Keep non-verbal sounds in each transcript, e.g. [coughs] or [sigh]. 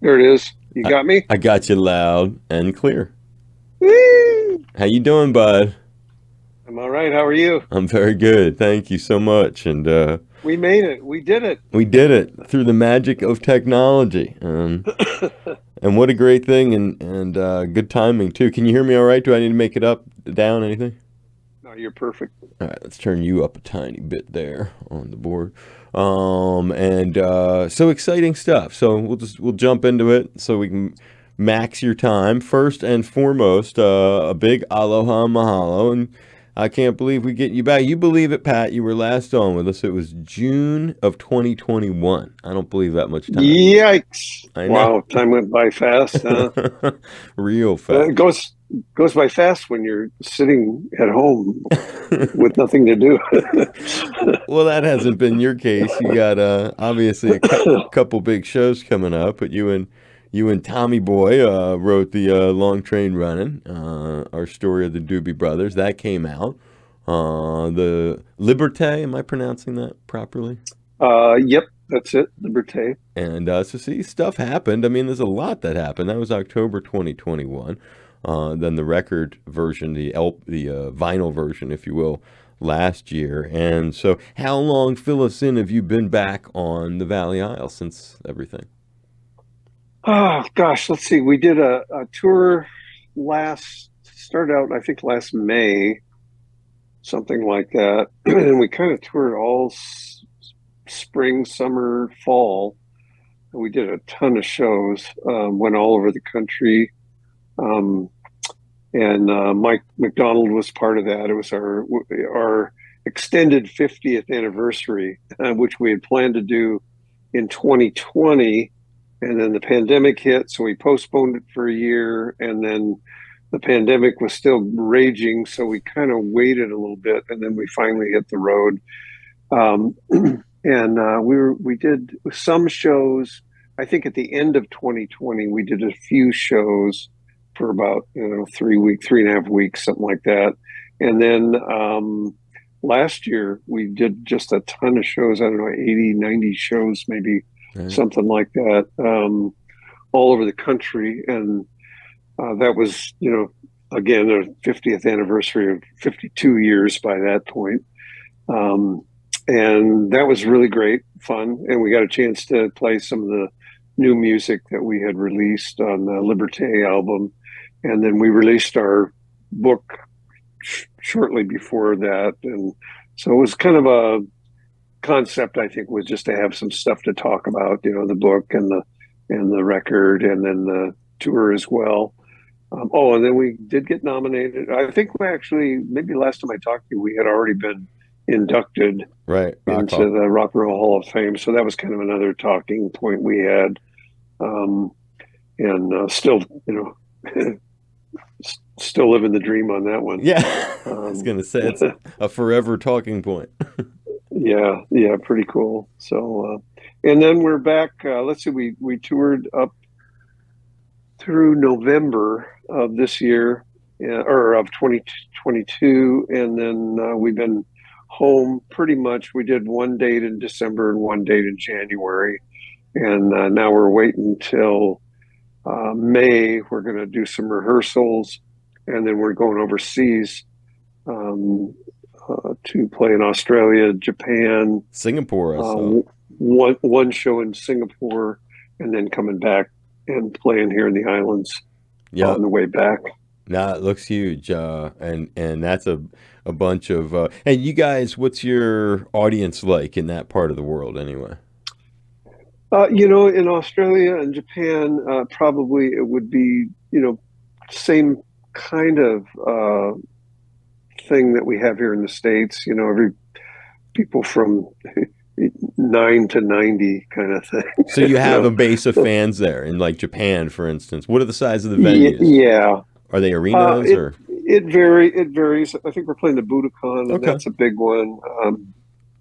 There it is. You got me? I got you loud and clear. Whee! How you doing, bud? I'm all right. How are you? I'm very good. Thank you so much. And uh, We made it. We did it. we did it through the magic of technology. Um, [coughs] and what a great thing and and uh, good timing too. Can you hear me all right? Do I need to make it up, down, anything? No, you're perfect. All right, let's turn you up a tiny bit there on the board. Um, and uh, so exciting stuff. So we'll just we'll jump into it so we can max your time. First and foremost, uh, a big aloha mahalo, and I can't believe we get you back. You believe it, Pat? You were last on with us. It was June of 2021. I don't believe that much time. Yikes! I know. Wow, time went by fast. Huh? [laughs] Real Uh, fast. it goes goes by fast when you're sitting at home [laughs] with nothing to do. [laughs] well, that hasn't been your case. You got uh, obviously a cou- [laughs] couple big shows coming up, but you and you and Tommy Boy uh, wrote the uh, Long Train Running, uh, our story of the Doobie Brothers. That came out. Uh, the Liberté, am I pronouncing that properly? uh, yep, that's it. Liberté. And uh, so, see, stuff happened. I mean, there's a lot that happened. That was October 2021. Uh, then the record version, the L- the uh, vinyl version, if you will, last year. And so, how long, fill us in, have you been back on the Valley Isle since everything? Oh gosh, let's see. We did a, a tour last started out, I think, last May, something like that, [clears throat] and we kind of toured all s- spring, summer, fall. We did a ton of shows. Um, went all over the country, um, and uh, Mike McDonald was part of that. It was our our extended 50th anniversary, uh, which we had planned to do in 2020 and then the pandemic hit so we postponed it for a year and then the pandemic was still raging so we kind of waited a little bit and then we finally hit the road. Um, [clears throat] and uh, we were we did some shows. I think at the end of 2020 we did a few shows for about you know three week three and a half weeks something like that and then um, last year we did just a ton of shows i don't know 80 90 shows maybe Right. something like that, um, all over the country. And uh, that was, you know, again, the 50th anniversary of 52 years by that point. Um, and that was really great fun. And we got a chance to play some of the new music that we had released on the Liberté album. And then we released our book sh- shortly before that. And so it was kind of a concept I think was just to have some stuff to talk about, you know, the book and the and the record and then the tour as well. Um, oh, and then we did get nominated. I think we actually maybe last time I talked to you, we had already been inducted Right. Into Hall. the Rock and Roll Hall of Fame. So that was kind of another talking point we had. Um, and uh, still, you know, [laughs] still living the dream on that one. Yeah. [laughs] I was Um, going to say it's [laughs] a forever talking point. [laughs] Yeah, yeah, pretty cool. So, uh, and then we're back. Uh, let's see, we we toured up through November of this year, uh, or of 2022, and then uh, we've been home pretty much. We did one date in December and one date in January, and uh, now we're waiting till uh, May. We're going to do some rehearsals, and then we're going overseas. Um, uh, to play in Australia, Japan, Singapore, uh, one one show in Singapore, and then coming back and playing here in the islands yeah. on the way back. No, it looks huge, uh, and and that's a a bunch of. Uh, and you guys, what's your audience like in that part of the world, anyway? Uh, you know, in Australia and Japan, uh, probably it would be you know same kind of uh, thing that we have here in the states. You know, every people from [laughs] nine to ninety kind of thing. [laughs] So you have know? a base of fans there in like Japan, for instance. What are the size of the venues? yeah, Are they arenas Uh, or? It vary. It varies. I think we're playing the Budokan, and Okay. that's a big one. Um,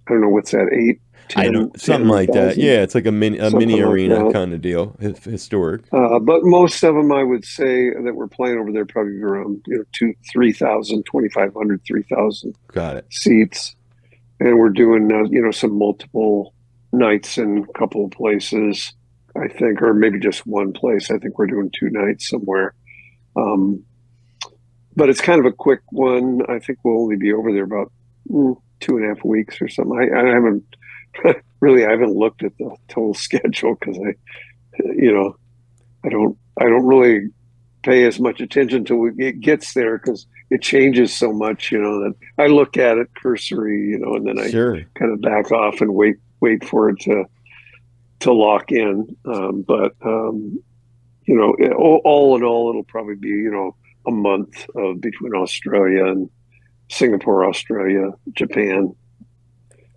I don't know what's that eight. I 10, don't something like that. Yeah, it's like a mini a mini arena that. kind of deal, his- historic. Uh, but most of them, I would say that we're playing over there probably around you know two, three thousand, twenty five hundred, three thousand Got it. seats, and we're doing uh, you know some multiple nights in a couple of places. I think, or maybe just one place. I think we're doing two nights somewhere. Um, but it's kind of a quick one. I think we'll only be over there about mm, two and a half weeks or something. I, I haven't [laughs] really, I haven't looked at the total [laughs] schedule because I, you know, I don't, I don't really pay as much attention to it gets there because it changes so much, you know, that I look at it cursory, you know, and then I sure. kind of back off and wait, wait for it to, to lock in. Um, but, um, you know, it, all, all in all, it'll probably be, you know, a month of between Australia and Singapore, Australia, Japan,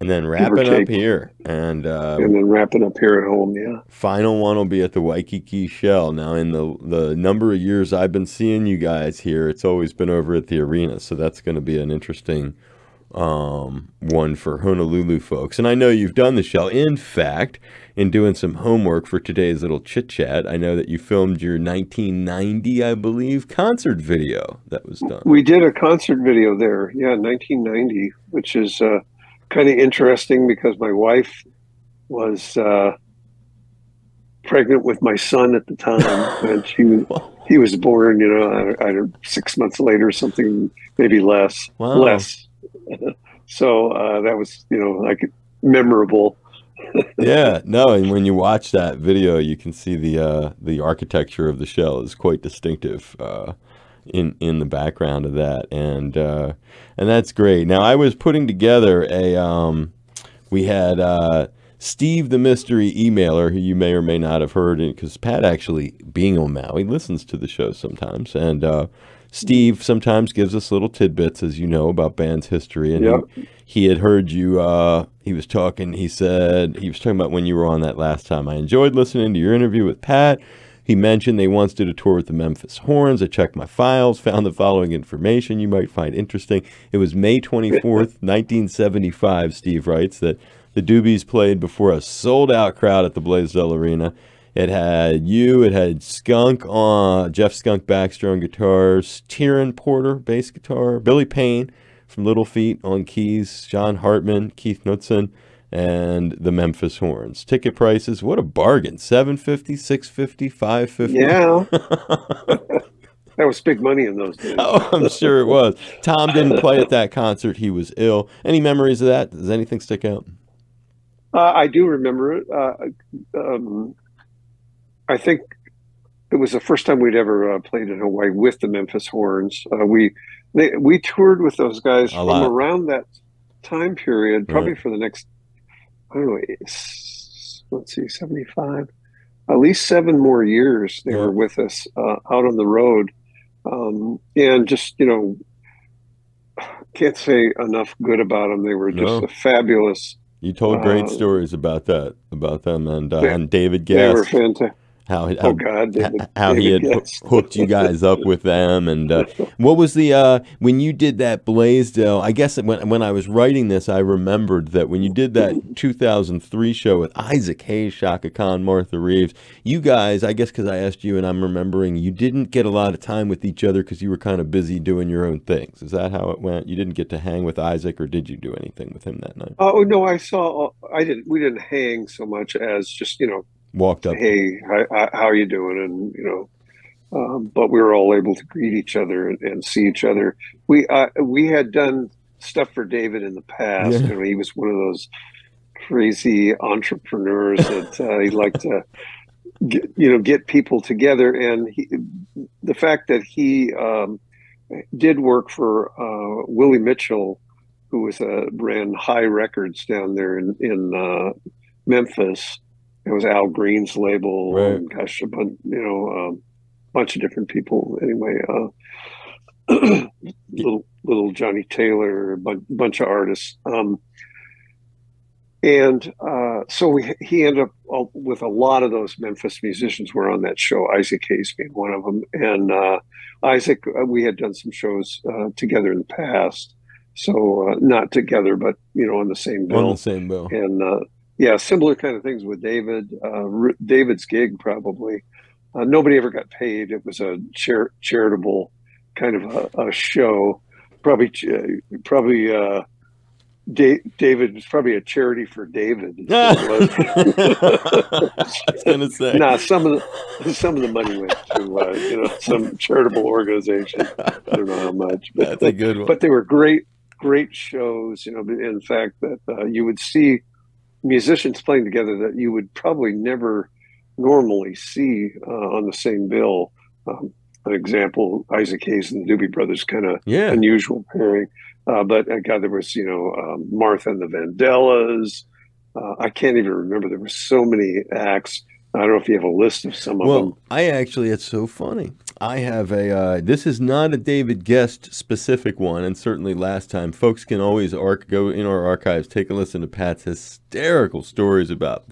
and then wrapping up here, and uh, and then wrapping up here at home. Yeah. Final one will be at the Waikiki Shell. Now, in the the number of years I've been seeing you guys here, it's always been over at the arena, so that's going to be an interesting um, one for Honolulu folks. And I know you've done the Shell. In fact, in doing some homework for today's little chit chat, I know that you filmed your 1990, I believe, concert video that was done. We did a concert video there, yeah, 1990, which is uh, kind of interesting because my wife was uh, pregnant with my son at the time, [laughs] and she he was born, you know, I, I, six months later, something maybe less, wow. less. [laughs] so uh, that was, you know, like memorable [laughs] yeah, no, and when you watch that video, you can see the uh, the architecture of the shell is quite distinctive uh, in in the background of that, and uh, and that's great. Now, I was putting together a um, we had uh, Steve the mystery emailer, who you may or may not have heard, because Pat actually being on Maui listens to the show sometimes, and uh, Steve sometimes gives us little tidbits, as you know, about band's history. And yep. he, he, had heard you. Uh, he was talking. He said he was talking about when you were on that last time. I enjoyed listening to your interview with Pat. He mentioned they once did a tour with the Memphis Horns. I checked my files, [laughs] found the following information you might find interesting. It was May 24th, 1975, [laughs] Steve writes, that the Doobies played before a sold out crowd at the Blaisdell Arena. It had you. It had Skunk on Jeff Skunk Baxter on guitars, Tiran Porter bass guitar, Billy Payne from Little Feat on keys, John Hartman, Keith Knudsen, and the Memphis Horns. Ticket prices, what a bargain! 750 650 550 Yeah. [laughs] that was big money in those days. oh, I'm sure it was. Tom didn't play at that concert. He was ill. Any memories of that? Does anything stick out? Uh, I do remember it. Uh, um, I think it was the first time we'd ever uh, played in Hawaii with the Memphis Horns. Uh, we they, we toured with those guys a from lot. around that time period, probably for the next I don't know, let's see, seventy five, at least seven more years. They were with us uh, out on the road, um, and just you know, can't say enough good about them. They were just no. a fabulous. You told great uh, stories about that, about them, and uh, and David Gest. They were fantastic how, how oh God, David, how David he had [laughs] hooked you guys up with them, and uh, [laughs] what was the uh, when you did that Blaisdell? I guess when when I was writing this, I remembered that when you did that 2003 show with Isaac Hayes, Chaka Khan, Martha Reeves, you guys, I guess because I asked you, and I'm remembering you didn't get a lot of time with each other because you were kind of busy doing your own things. Is that how it went? You didn't get to hang with Isaac, or did you do anything with him that night? Oh no, I saw. I didn't. We didn't hang so much as just you know walked up. Hey, how, how are you doing? And you know, um, but we were all able to greet each other and, and see each other. We uh, we had done stuff for David in the past, yeah. and he was one of those crazy entrepreneurs that uh, he liked to. Get, you know, get people together, and he, the fact that he um, did work for uh, Willie Mitchell, who was a uh, ran Hi Records down there in in uh, Memphis, it was Al Green's label. Right. And gosh, a bunch, you know, a um, bunch of different people. Anyway, uh, [clears throat] little little Johnny Taylor, a bunch of artists. Um, and uh, so we, he ended up uh, with a lot of those Memphis musicians were on that show. Isaac Hayes being one of them, and uh, Isaac, uh, we had done some shows uh, together in the past. So uh, not together, but you know, on the same bill. On the same bill. And yeah, similar kind of things with David. Uh, David's gig probably. Uh, nobody ever got paid. It was a char- charitable kind of a, a show. Probably, probably uh, Da- David was probably a charity for David. [laughs] Gonna say. nah, some of the some of the money went to uh, you know some charitable organization. I don't know how much, but That's a good one. but they were great great shows. You know, in fact, that uh, you would see musicians playing together that you would probably never normally see uh, on the same bill. Um, an example, Isaac Hayes and the Doobie Brothers, kind of yeah. unusual pairing. Uh, but uh, God, there was you know um, Martha and the Vandellas. Uh, I can't even remember. There were so many acts. I don't know if you have a list of some of them. Well, I actually, it's so funny. I have a, uh, this is not a David Gest specific one, and certainly last time, folks can always arc, go in our archives, take a listen to Pat's hysterical stories about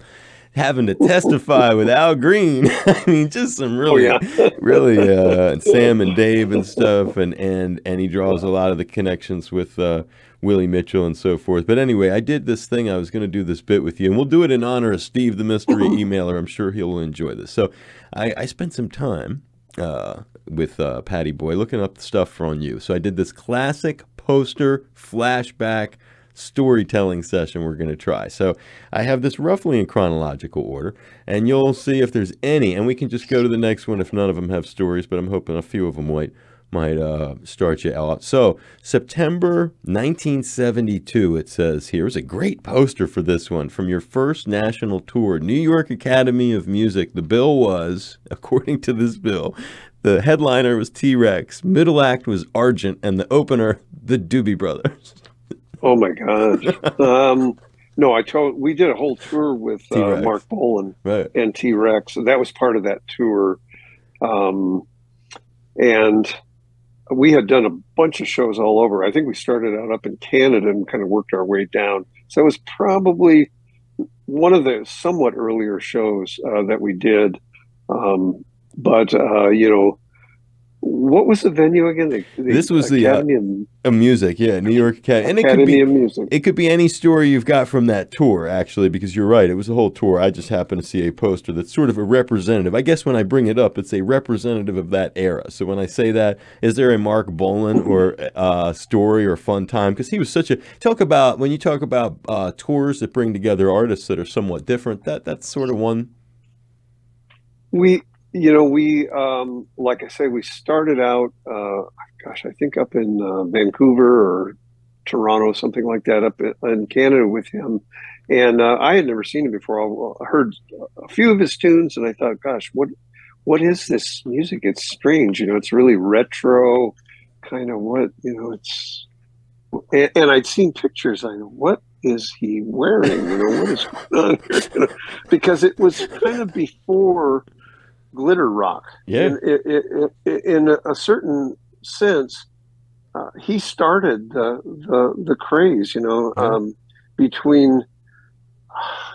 having to testify with Al Green. [laughs] I mean, just some really, Oh, yeah. [laughs] really, uh, Sam and Dave and stuff, and and and he draws a lot of the connections with uh, Willie Mitchell and so forth. But anyway, I did this thing. I was going to do this bit with you, and we'll do it in honor of Steve, the mystery [laughs] emailer. I'm sure he'll enjoy this. So, I, I spent some time uh, with uh, Patty Boy looking up stuff on you. So I did this classic poster flashback storytelling session we're going to try. So I have this roughly in chronological order, and you'll see if there's any, and we can just go to the next one if none of them have stories, but I'm hoping a few of them might might uh, start you out. So September 1972, it says here is a great poster for this one from your first national tour, New York Academy of Music. The bill was, [laughs] according to this bill, the headliner was T Rex, middle act was Argent, and the opener, the Doobie Brothers. [laughs] Oh my gosh. um, no, I told we did a whole tour with uh, Marc Bolan Right. and T Rex, and that was part of that tour. Um, and we had done a bunch of shows all over. I think we started out up in Canada and kind of worked our way down. So it was probably one of the somewhat earlier shows uh, that we did. Um, but uh, you know, what was the venue again? The, the This was the, uh, Academy of music, yeah, New York Academy. And it could be of Music. It could be any story you've got from that tour, actually, because you're right. It was a whole tour. I just happened to see a poster that's sort of a representative. I guess when I bring it up, it's a representative of that era. So when I say that, is there a Marc Bolan or uh, story or fun time? Because he was such a talk about when you talk about uh, tours that bring together artists that are somewhat different. That that's sort of one. We, you know, we, um, like I say, we started out, uh, gosh, I think up in uh, Vancouver or Toronto, something like that, up in, Canada with him. And uh, I had never seen him before. I heard a few of his tunes, and I thought, gosh, what, what is this music? It's strange, you know. It's really retro, kind of what you know. It's, and, and I'd seen pictures. I know what is he wearing? You know, what is going on here? [laughs] You know, because it was kind of before glitter rock. Yeah. In, in, in, a certain sense, uh, he started the, the the craze. You know, Yeah. um, between.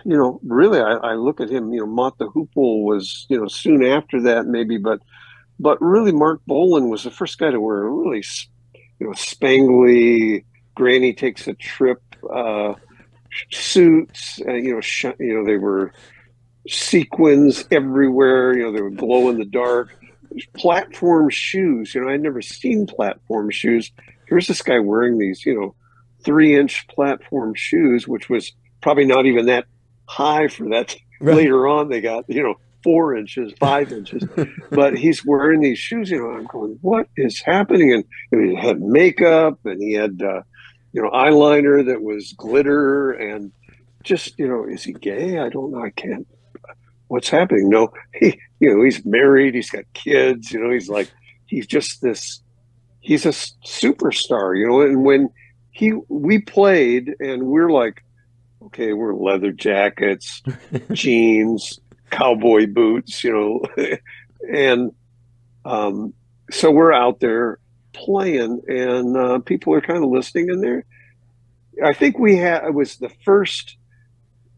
You know, really, I, I look at him. You know, Mott the Hoople was, you know, soon after that, maybe, but, but really, Marc Bolan was the first guy to wear a really, you know, spangly. Granny takes a trip. Uh, suits, uh, you know, sh- you know, they were sequins everywhere. You know, they would glow in the dark. Platform shoes. You know, I'd never seen platform shoes. Here's this guy wearing these, you know, three inch platform shoes, which was probably not even that high for that. Right. Later on, they got, you know, four inches, five [laughs] inches, but he's wearing these shoes. You know, I'm going, what is happening? And, and he had makeup and he had, uh, you know, eyeliner that was glitter and just, you know, is he gay? I don't know. I can't. What's happening? No, [laughs] he, you know, he's married. He's got kids. You know, he's like, he's just this. He's a superstar. You know, and when he we played, and we're like, okay, we're leather jackets, [laughs] jeans, cowboy boots. You know, [laughs] and um, so we're out there playing, and uh, people are kind of listening, in they're. I think we had it was the first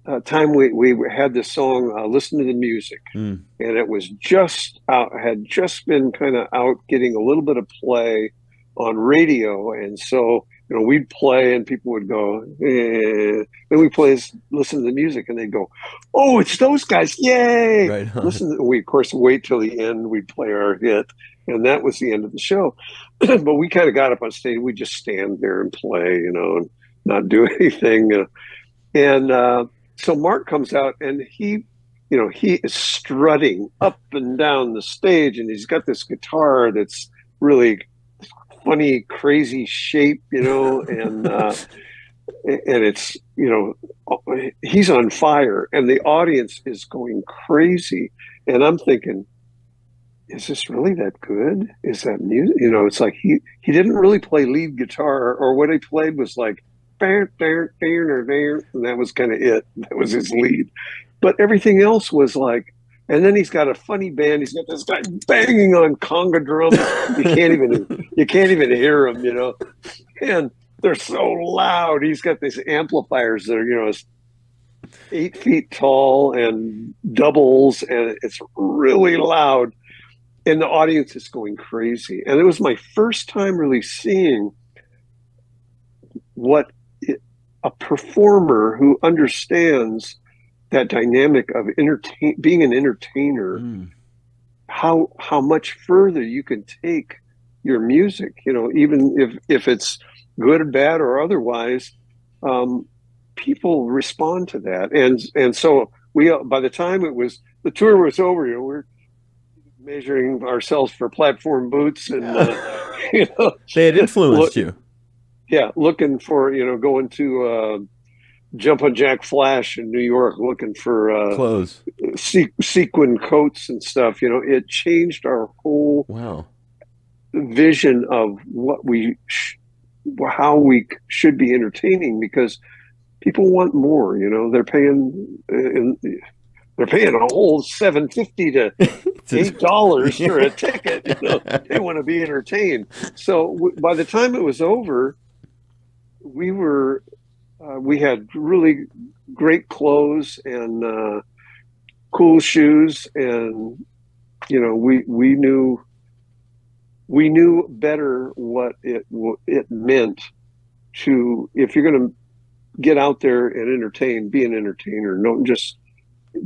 uh, time we, we had this song uh, listen to the music Mm. and it was just out had just been kind of out getting a little bit of play on radio and so you know we'd play and people would go eh. then we play listen to the music and they'd go oh it's those guys yay Right. listen we of course wait till the end we'd play our hit and that was the end of the show [clears throat] but we kind of got up on stage we just stand there and play you know and not do [laughs] anything. Uh, and uh, so Mark comes out and he, you know, he is strutting up and down the stage, and he's got this guitar that's really funny, crazy shape, you know, and uh, and it's you know he's on fire, and the audience is going crazy, and I'm thinking, is this really that good? Is that music? You know, it's like he he didn't really play lead guitar, or what he played was like, and that was kind of it. That was his lead, but everything else was like. And then he's got a funny band. He's got this guy banging on conga drums. You can't even you can't even hear him, you know. And they're so loud. He's got these amplifiers that are, you know, eight feet tall and doubles, and it's really loud and the audience is going crazy. And it was my first time really seeing what a performer who understands that dynamic of entertain being an entertainer, mm. how how much further you can take your music. You know, even if if it's good or bad or otherwise, um, people respond to that. And and so we by the time it was the tour was over, you know, we're measuring ourselves for platform boots and uh, [laughs] you know they had influenced look, you yeah looking for you know going to uh, jump on jack flash in new york looking for uh, clothes se- sequin coats and stuff you know it changed our whole wow vision of what we sh- how we should be entertaining because people want more you know they're paying in, they're paying a whole seven fifty to [laughs] eight dollars [laughs] for a ticket. You know, they [laughs] want to be entertained. So w- by the time it was over, we were uh, we had really great clothes and uh, cool shoes, and you know we we knew we knew better what it it meant to if you're going to get out there and entertain, be an entertainer. Don't just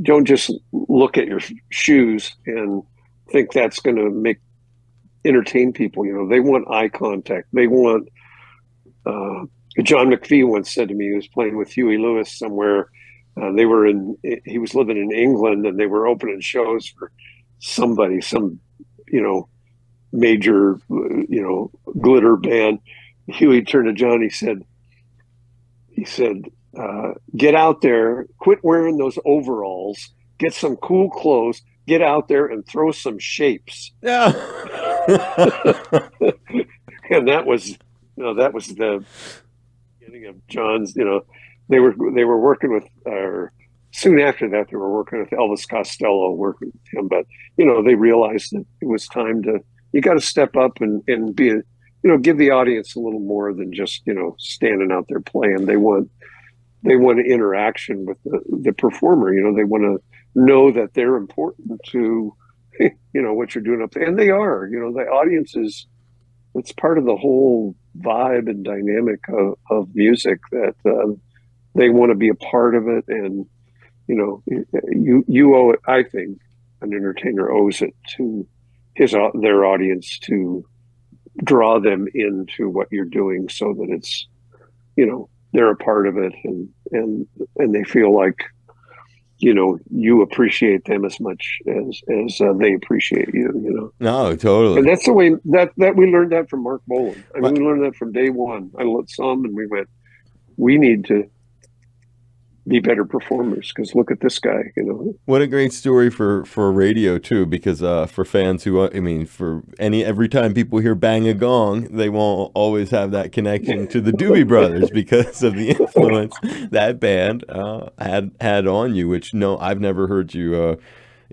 don't just look at your shoes and think that's going to make entertain people. You know, they want eye contact. They want. Uh, John McFee once said to me, he was playing with Huey Lewis somewhere. Uh, they were in. He was living in England, and they were opening shows for somebody, some you know, major you know glitter band. Huey turned to John. He said, he said, uh, get out there, quit wearing those overalls, get some cool clothes, get out there and throw some shapes. [laughs] Yeah. and that was, you know, that was the beginning of John's, you know, they were, they were working with, uh, soon after that, they were working with Elvis Costello, working with him, but, you know, they realized that it was time to, you got to step up and, and be, a, you know, give the audience a little more than just, you know, standing out there playing. They want, they want interaction with the, the performer. You know, they want to know that they're important to, [laughs] you know, what you're doing up there. And they are, you know, the audience is, it's part of the whole vibe and dynamic of, of music that uh, they want to be a part of it. And, you know, you, you owe it, I think an entertainer owes it to his, their audience to draw them into what you're doing so that it's, you know, they're a part of it and and and they feel like you know you appreciate them as much as as uh, they appreciate you you know? No totally. And that's the way that that we learned that from marc bolan i mean we learned that from day one. I saw him and we went we need to be better performers because look at this guy you know. What a great story for for radio too because uh for fans who i mean for any every time people hear bang a gong they won't always have that connection to the doobie brothers [laughs] because of the influence that band uh had had on you which no i've never heard you uh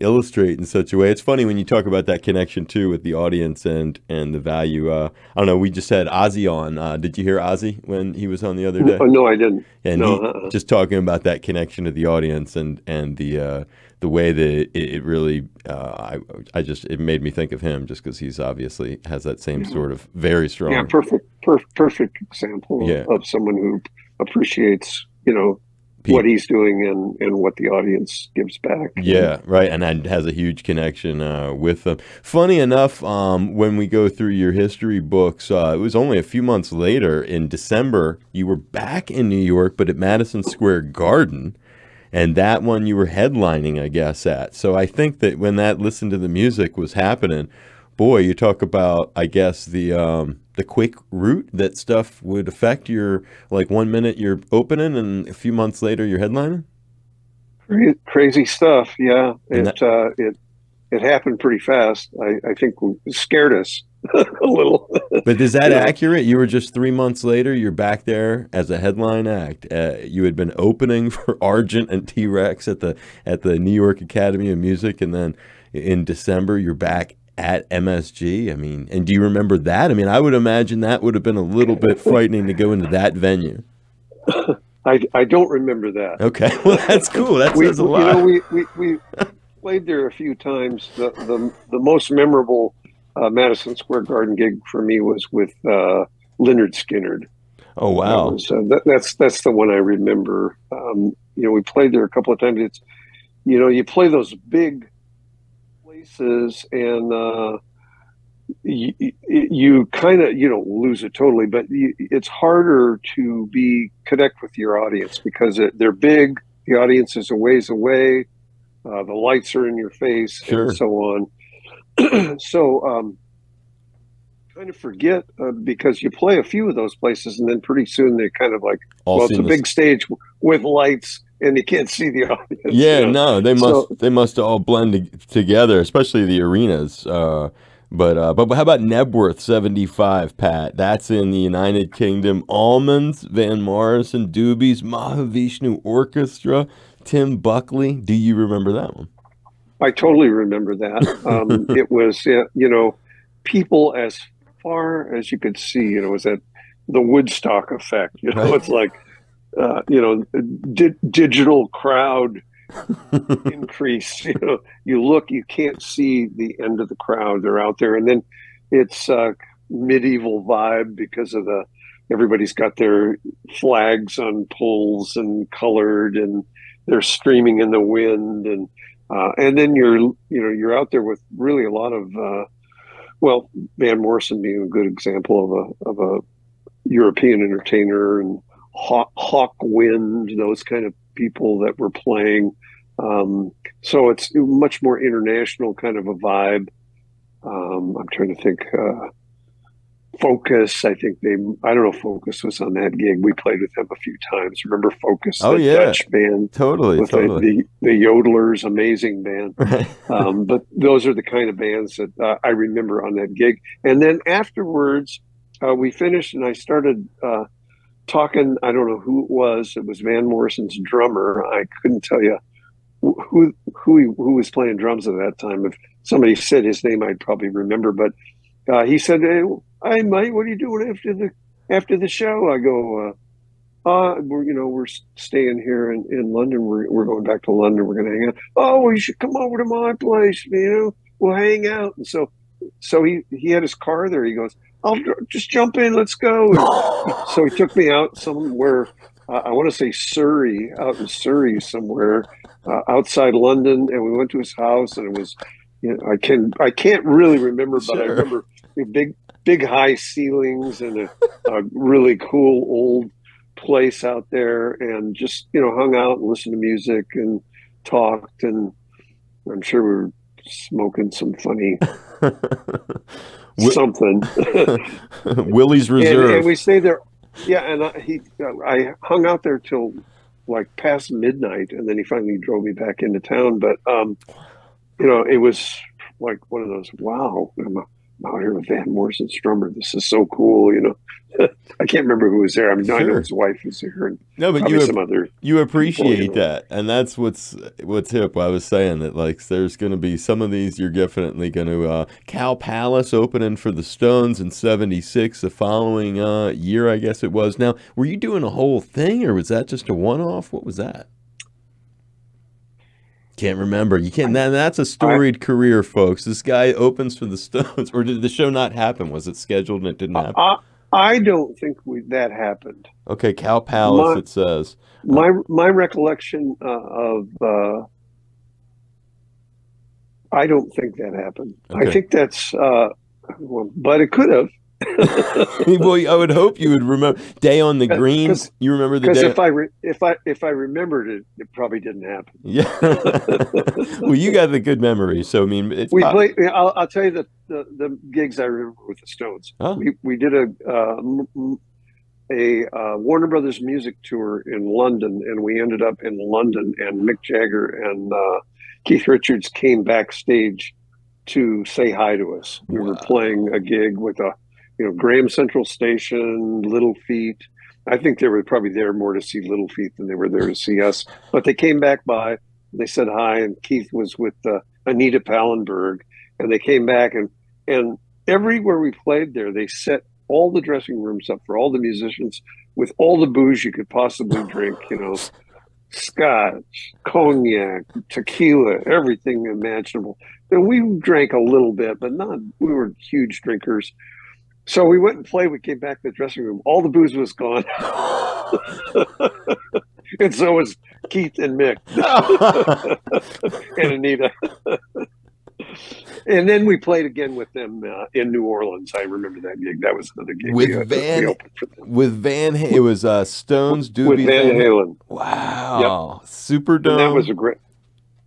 illustrate in such a way. It's funny when you talk about that connection too with the audience and and the value. Uh, I don't know. We just had Ozzy on. Uh, did you hear Ozzy when he was on the other day? Oh, no, I didn't. And no, he, uh-uh. just talking about that connection to the audience and and the uh, the way that it, it really uh, I I just it made me think of him just because he's obviously has that same yeah. sort of very strong. Yeah, perfect, per- perfect example yeah. of someone who appreciates you know what he's doing and, and what the audience gives back. Yeah, right, and that has a huge connection uh, with them. Funny enough, um, when we go through your history books, uh, it was only a few months later in December you were back in New York, but at Madison Square Garden, and that one you were headlining, I guess, at. So I think that when that listen to the music was happening, boy, you talk about, I guess the. Um, the quick route that stuff would affect your like one minute you're opening and a few months later you're headlining? Crazy stuff yeah. It that, uh, it it happened pretty fast. I i think scared us [laughs] a little. But is that yeah. accurate? You were just three months later you're back there as a headline act uh, you had been opening [laughs] for argent and t-rex at the at the new york academy of music and then in december you're back at MSG? I mean, and do you remember that? I mean, I would imagine that would have been a little bit frightening to go into that venue. [laughs] I, I don't remember that. Okay, [laughs] well that's cool. That we, says a lot. You know, we, we, we played there a few times. The the, the most memorable uh, Madison Square Garden gig for me was with uh, Lynyrd Skynyrd. Oh wow! Was, uh, that, that's that's the one I remember. Um, you know, we played there a couple of times. It's you know, you play those big places and uh, you, you kind of you don't lose it totally but you, it's harder to be connect with your audience because it, they're big the audience is a ways away uh, the lights are in your face sure. and so on [clears throat] so um, kind of forget uh, because you play a few of those places and then pretty soon they kind of like All well it's a big stage with lights and you can't see the [laughs] audience. Yeah, you know? no, they must so, they must all blend together, especially the arenas. Uh, but uh, but how about Knebworth seventy five, Pat? That's in the United Kingdom. Allmans, Van Morrison, Doobies, Mahavishnu Orchestra, Tim Buckley. Do you remember that one? I totally remember that. Um, [laughs] it was uh, you know people as far as you could see. You know, it was that the Woodstock effect. You know, right. it's like uh, you know, di- digital crowd [laughs] increase. [laughs] You know, you look, you can't see the end of the crowd. They're out there, and then it's a medieval vibe because of the everybody's got their flags on poles and colored, and they're streaming in the wind, and uh, and then you're you know you're out there with really a lot of uh, well, Van Morrison being a good example of a of a European entertainer and Hawk, Hawkwind, those kind of people that were playing. Um, so it's much more international kind of a vibe. Um, I'm trying to think. Uh, Focus, I think they. I don't know. Focus was on that gig. We played with them a few times. Remember Focus? Oh yeah, Dutch band. Totally, totally. The, the, the Yodelers, amazing band. [laughs] um, but those are the kind of bands that uh, I remember on that gig. And then afterwards, uh, we finished, and I started uh, talking. I don't know who it was. It was Van Morrison's drummer. I couldn't tell you who who who was playing drums at that time. If somebody said his name, I'd probably remember. But uh, he said, "Hey, hi, Mike. What are you doing after the after the show?" I go, uh, uh, we're you know we're staying here in, in London. We're we're going back to London. We're going to hang out. Oh, well, you should come over to my place. You know, we'll hang out." And so, so he he had his car there. He goes, I'll just jump in. Let's go. [laughs] so he took me out somewhere. Uh, I want to say Surrey, out in Surrey somewhere, uh, outside London, and we went to his house, and it was. You know, I can I can't really remember, but sure. I remember big big high ceilings and a, a really cool old place out there, and just you know hung out and listened to music and talked, and I'm sure we were smoking some funny [laughs] something. [laughs] Willie's Reserve. And, and, we stayed there. Yeah, and I, he, I hung out there till like past midnight, and then he finally drove me back into town. But um, you know, it was like one of those. Wow, I'm out here with Van Morrison Strummer. This is so cool, you know. [laughs] I can't remember who was there. I mean, sure. I know his wife was there. no, but you some other you appreciate people, you know. that, and that's what's what's hip. I was saying that like there's going to be some of these you're definitely going to uh, Cow Palace opening for the Stones in '76. The following uh, year, I guess it was. Now, were you doing a whole thing, or was that just a one-off? What was that? Can't remember. You can't. That, that's a storied I, career, folks. This guy opens for the Stones, [laughs] or did the show not happen? Was it scheduled and it didn't happen? Uh, I don't think we, that happened. Okay, Cow Palace. My- it says. My my recollection uh, of uh, I don't think that happened. Okay. I think that's uh, well, but it could have [laughs] well, I would hope you would remember day on the green. 'Cause- You remember the because day? if I re- if I if I remembered it, it probably didn't happen. [laughs] yeah. well, you got the good memory, so I mean, it's We played. I'll, I'll tell you the, the the gigs I remember with the Stones. Oh. We we did a uh, a uh, Warner Brothers music tour in London, and we ended up in London. And Mick Jagger and uh, Keith Richards came backstage to say hi to us. We were playing a gig with a you know Graham Central Station, Little Feat. I think they were probably there more to see Little Feat than they were there to see us. But they came back by. They said hi, and Keith was with uh, Anita Pallenberg, and they came back and and everywhere we played there, they set all the dressing rooms up for all the musicians with all the booze you could possibly drink. You know, scotch, cognac, tequila, everything imaginable. And we drank a little bit, but not. We were huge drinkers. So we went and played. We came back to the dressing room. All the booze was gone, [laughs] [laughs] and so was Keith and Mick [laughs] and Anita. and then we played again with them uh, in New Orleans. I remember that gig. That was another gig With uh, Van- we opened for them. with Van. It was uh, Stones, Doobie, with Van Halen. Wow, Superdome. And that was a great.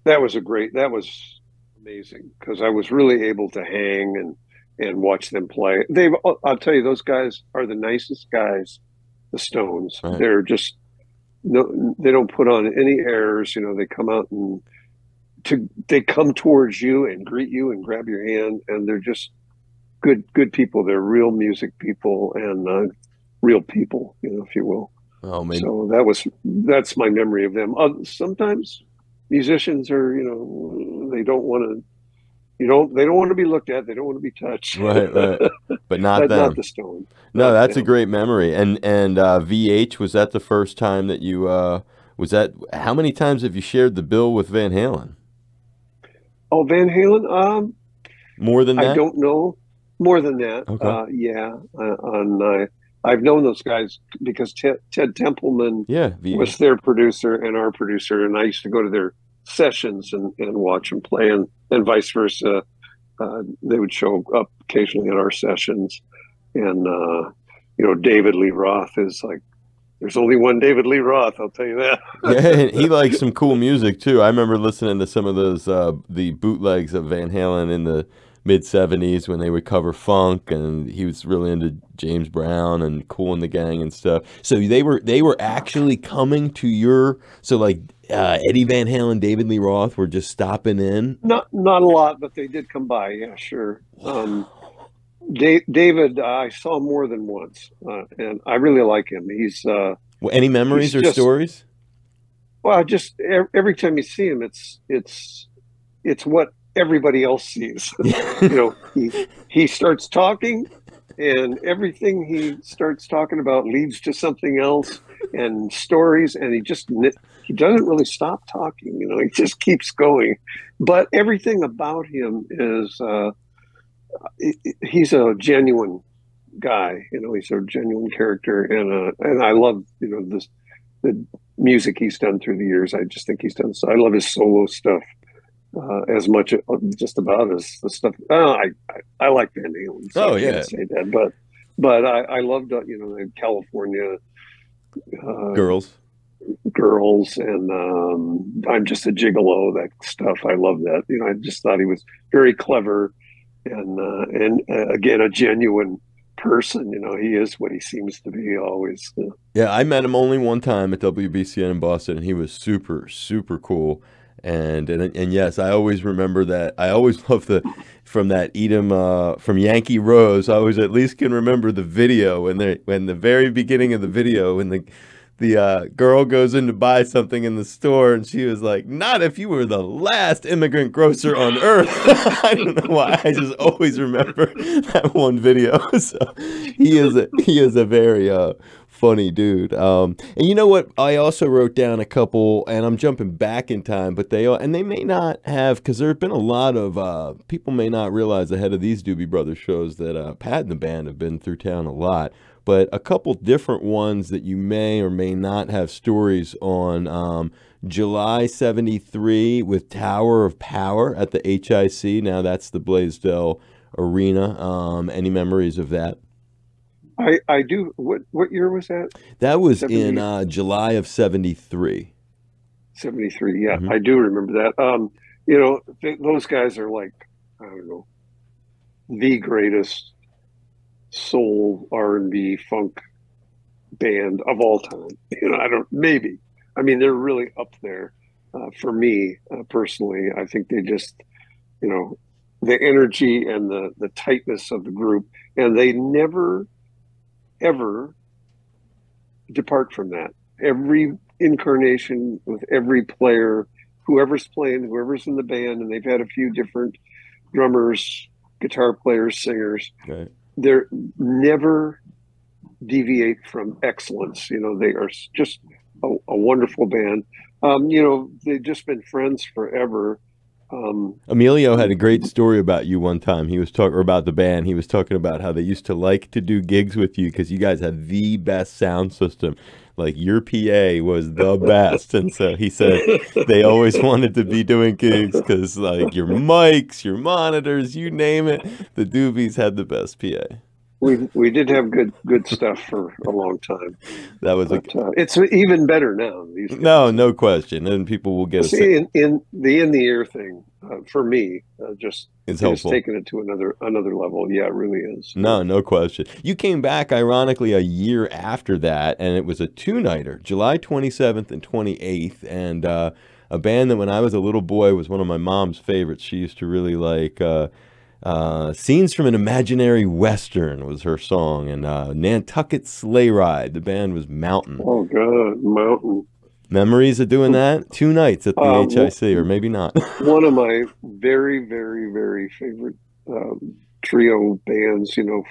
That was a great. That was amazing because I was really able to hang and and watch them play. They've. I'll tell you, those guys are the nicest guys. The Stones. Right. They're just no. They don't put on any airs. You know, they come out and to they come towards you and greet you and grab your hand, and they're just good good people. They're real music people and uh, real people. You know, if you will. oh man, So that was that's my memory of them. Uh, sometimes musicians are, you know, they don't want to, you don't, they don't want to be looked at. They don't want to be touched. right, right, [laughs] but not them. not the stone. no, not that's a great memory. And and uh, VH was that the first time that you uh, was that? How many times have you shared the bill with Van Halen? Oh, Van Halen. Um, More than that? I don't know more than that. Okay. Uh, yeah, uh, on uh, I've known those guys because Ted, Ted Templeman Yeah, VH. was their producer and our producer, and I used to go to their sessions and, and watch them play, and, and vice versa. Uh, they would show up occasionally at our sessions, and uh, you know, David Lee Roth is like, there's only one David Lee Roth, I'll tell you that. [laughs] [laughs] yeah, he likes some cool music too. I remember listening to some of those uh, the bootlegs of Van Halen in the mid '70s when they would cover funk, and he was really into James Brown and Kool and the Gang and stuff. So they were they were actually coming to your so like uh, Eddie Van Halen, David Lee Roth were just stopping in. Not not a lot, but they did come by. Yeah, sure. Um, Da- David, I saw more than once, uh, and I really like him. He's uh, Well, Any memories He's or just- stories? well, just every time you see him, it's it's it's what everybody else sees. [laughs] you know, he he starts talking, and everything he starts talking about leads to something else and stories, and he just he doesn't really stop talking. You know, he just keeps going. But everything about him is uh, he's a genuine guy. You know, he's a genuine character, and uh, and I love you know this the music he's done through the years. I just think he's done. So I love his solo stuff uh, as much, uh, just about as the stuff. Oh, I, I I like Van Halen. So Oh, yeah. say that, but but I, I loved uh, you know the California uh, Girls. Girls and um, I'm just a gigolo. That stuff I love that. You know, I just thought he was very clever and uh, and uh, again a genuine person. You know, he is what he seems to be always. Yeah, I met him only one time at WBCN in Boston, and he was super, super cool. And and, and yes, I always remember that. I always [laughs] love the from that Edom uh, from Yankee Rose. I always at least can remember the video when they when the very beginning of the video when the the uh, girl goes in to buy something in the store, and she was like, "Not if you were the last immigrant grocer on earth." [laughs] I don't know why. I just always remember that one video. [laughs] so he is a, he is a very uh, funny dude. Um, and you know what? I also wrote down a couple, and I'm jumping back in time, but they and they may not have because there have been a lot of uh, people may not realize ahead of these Doobie Brothers shows that uh, Pat and the band have been through town a lot. But a couple different ones that you may or may not have stories on. Um, July 73 with Tower of Power at the HIC. Now that's the Blaisdell Arena. Um, any memories of that? I, I do. What what year was that? That was 70, in uh, July of 73. 73, yeah. Mm-hmm. I do remember that. Um, you know, th- those guys are like, I don't know, the greatest soul R&B funk band of all time. [laughs] You know, I don't, maybe. I mean, they're really up there uh, for me uh, personally. I think they just, you know, the energy and the the tightness of the group, and they never, ever depart from that. Every incarnation with every player, whoever's playing, whoever's in the band, and they've had a few different drummers, guitar players, singers. Right. They're never deviate from excellence. You know, they are just a, a wonderful band. Um, you know, they've just been friends forever. Um, Emilio had a great story about you one time. He was talking about the band. He was talking about how they used to like to do gigs with you because you guys had the best sound system. Like your PA was the [laughs] best, and so he said they always wanted to be doing gigs because like your mics, your monitors, you name it, the Doobies had the best PA we we did have good good stuff for a long time. That was but, a, uh, it's even better now. no, no question, and people will get see in, in, the in the ear thing uh, for me. Uh, just it's helpful. taking it to another another level. Yeah, it really is. No, no question. You came back, ironically, a year after that, and it was a two nighter, July twenty seventh and twenty eighth, and uh, a band that when I was a little boy was one of my mom's favorites. She used to really like. Uh, Scenes from an Imaginary Western was her song, and uh, Nantucket Sleigh Ride. The band was Mountain. Oh, God, Mountain. Memories of doing that? Two nights at the um, HIC, or maybe not. [laughs] one of my very, very, very favorite um, trio bands, you know,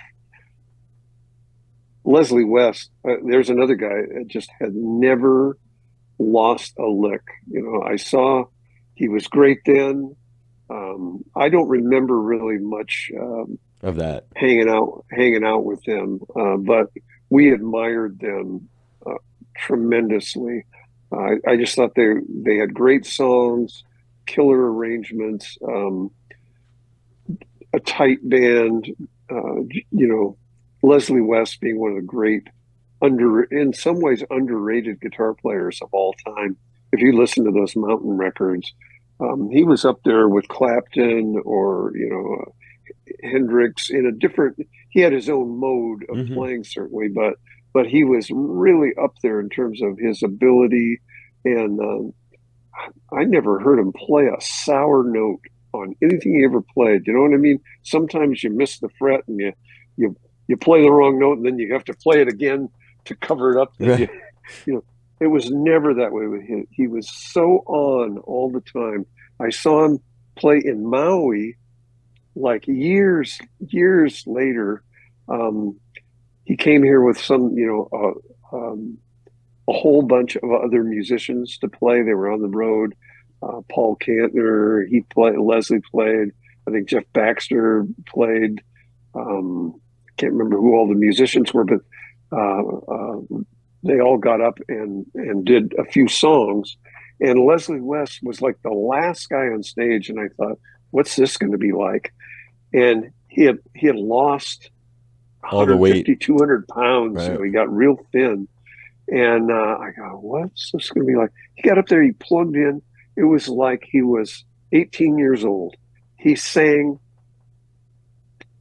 Leslie West. Uh, there's another guy that just had never lost a lick. You know, I saw he was great then. Um, I don't remember really much um, of that hanging out hanging out with them, uh, but we admired them uh, tremendously. Uh, I just thought they they had great songs, killer arrangements, um, a tight band. Uh, you know, Leslie West being one of the great under in some ways underrated guitar players of all time. If you listen to those mountain records, um, he was up there with Clapton or you know uh, Hendrix in a different. He had his own mode of mm-hmm. playing certainly, but but he was really up there in terms of his ability. And um, I never heard him play a sour note on anything he ever played. You know what I mean? Sometimes you miss the fret and you you you play the wrong note, and then you have to play it again to cover it up. Right. You, you know, it was never that way with him. He was so on all the time. I saw him play in Maui like years, years later. Um, he came here with some, you know, uh, um, a whole bunch of other musicians to play. They were on the road. Uh, Paul Kantner, he played. Leslie played. I think Jeff Baxter played. Um, can't remember who all the musicians were, but uh, uh they all got up and and did a few songs. And leslie west was like the last guy on stage and i thought what's this going to be like? And he had he had lost all the weight. 200 pounds right. so he got real thin. And uh, i go what's this going to be like? He got up there he plugged in. It was like he was 18 years old. He sang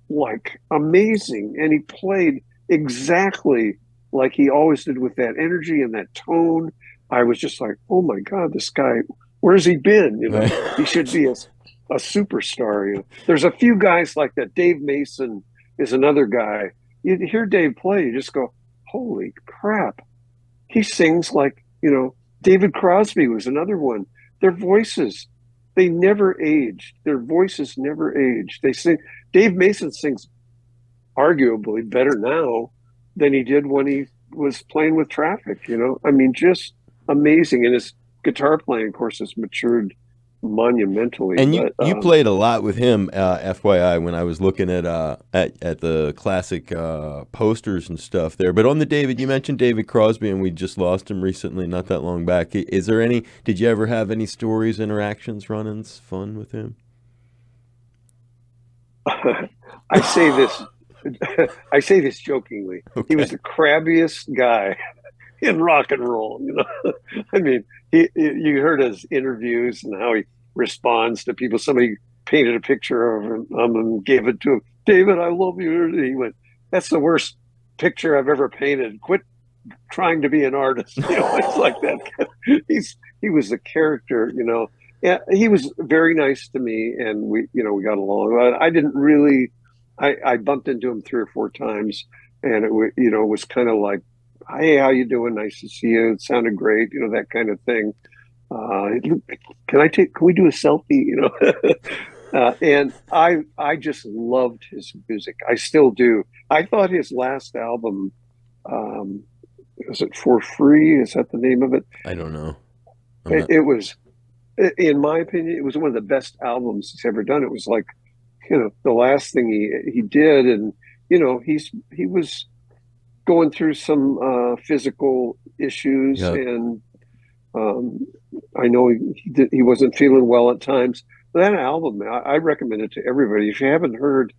like amazing and he played exactly like he always did with that energy and that tone. I was just like, oh my God, this guy, where's he been? You know, he should be a, a superstar. You know, there's a few guys like that. Dave Mason is another guy. You hear Dave play, you just go, holy crap. He sings like, you know, David Crosby was another one. Their voices, they never aged. Their voices never aged. They sing, Dave Mason sings arguably better now than he did when he was playing with traffic. You know, I mean, just amazing. And his guitar playing, of course, has matured monumentally. And you, but, you um, played a lot with him, uh, FYI, when I was looking at uh, at, at the classic uh, posters and stuff there. But on the David, you mentioned David Crosby, and we just lost him recently, not that long back. Is there any? Did you ever have any stories, interactions, run-ins, fun with him? [laughs] I say this. [laughs] I say this jokingly. He was the crabbiest guy [laughs] in rock and roll. You know, [laughs] I mean, he, you heard his interviews and how he responds to people. Somebody painted a picture of him and gave it to him. David, I love you. And he went, "That's the worst picture I've ever painted. Quit trying to be an artist." You know, it's like that. He's he was a character. You know, yeah, he was very nice to me, and we, you know, we got along. But I didn't really. I, I bumped into him three or four times, and it, you know, was kind of like, "Hey, how you doing? Nice to see you. It sounded great." You know, that kind of thing. Uh, can I take? Can we do a selfie? You know, [laughs] uh, and I I just loved his music. I still do. I thought his last album, um, was it for free? Is that the name of it? I don't know. It, not- it was, in my opinion, it was one of the best albums he's ever done. It was like, you know, the last thing he he did, and you know, he's he was going through some uh, physical issues, Yeah. and um, I know he he, did, he wasn't feeling well at times. But that album, I, I recommend it to everybody. If you haven't heard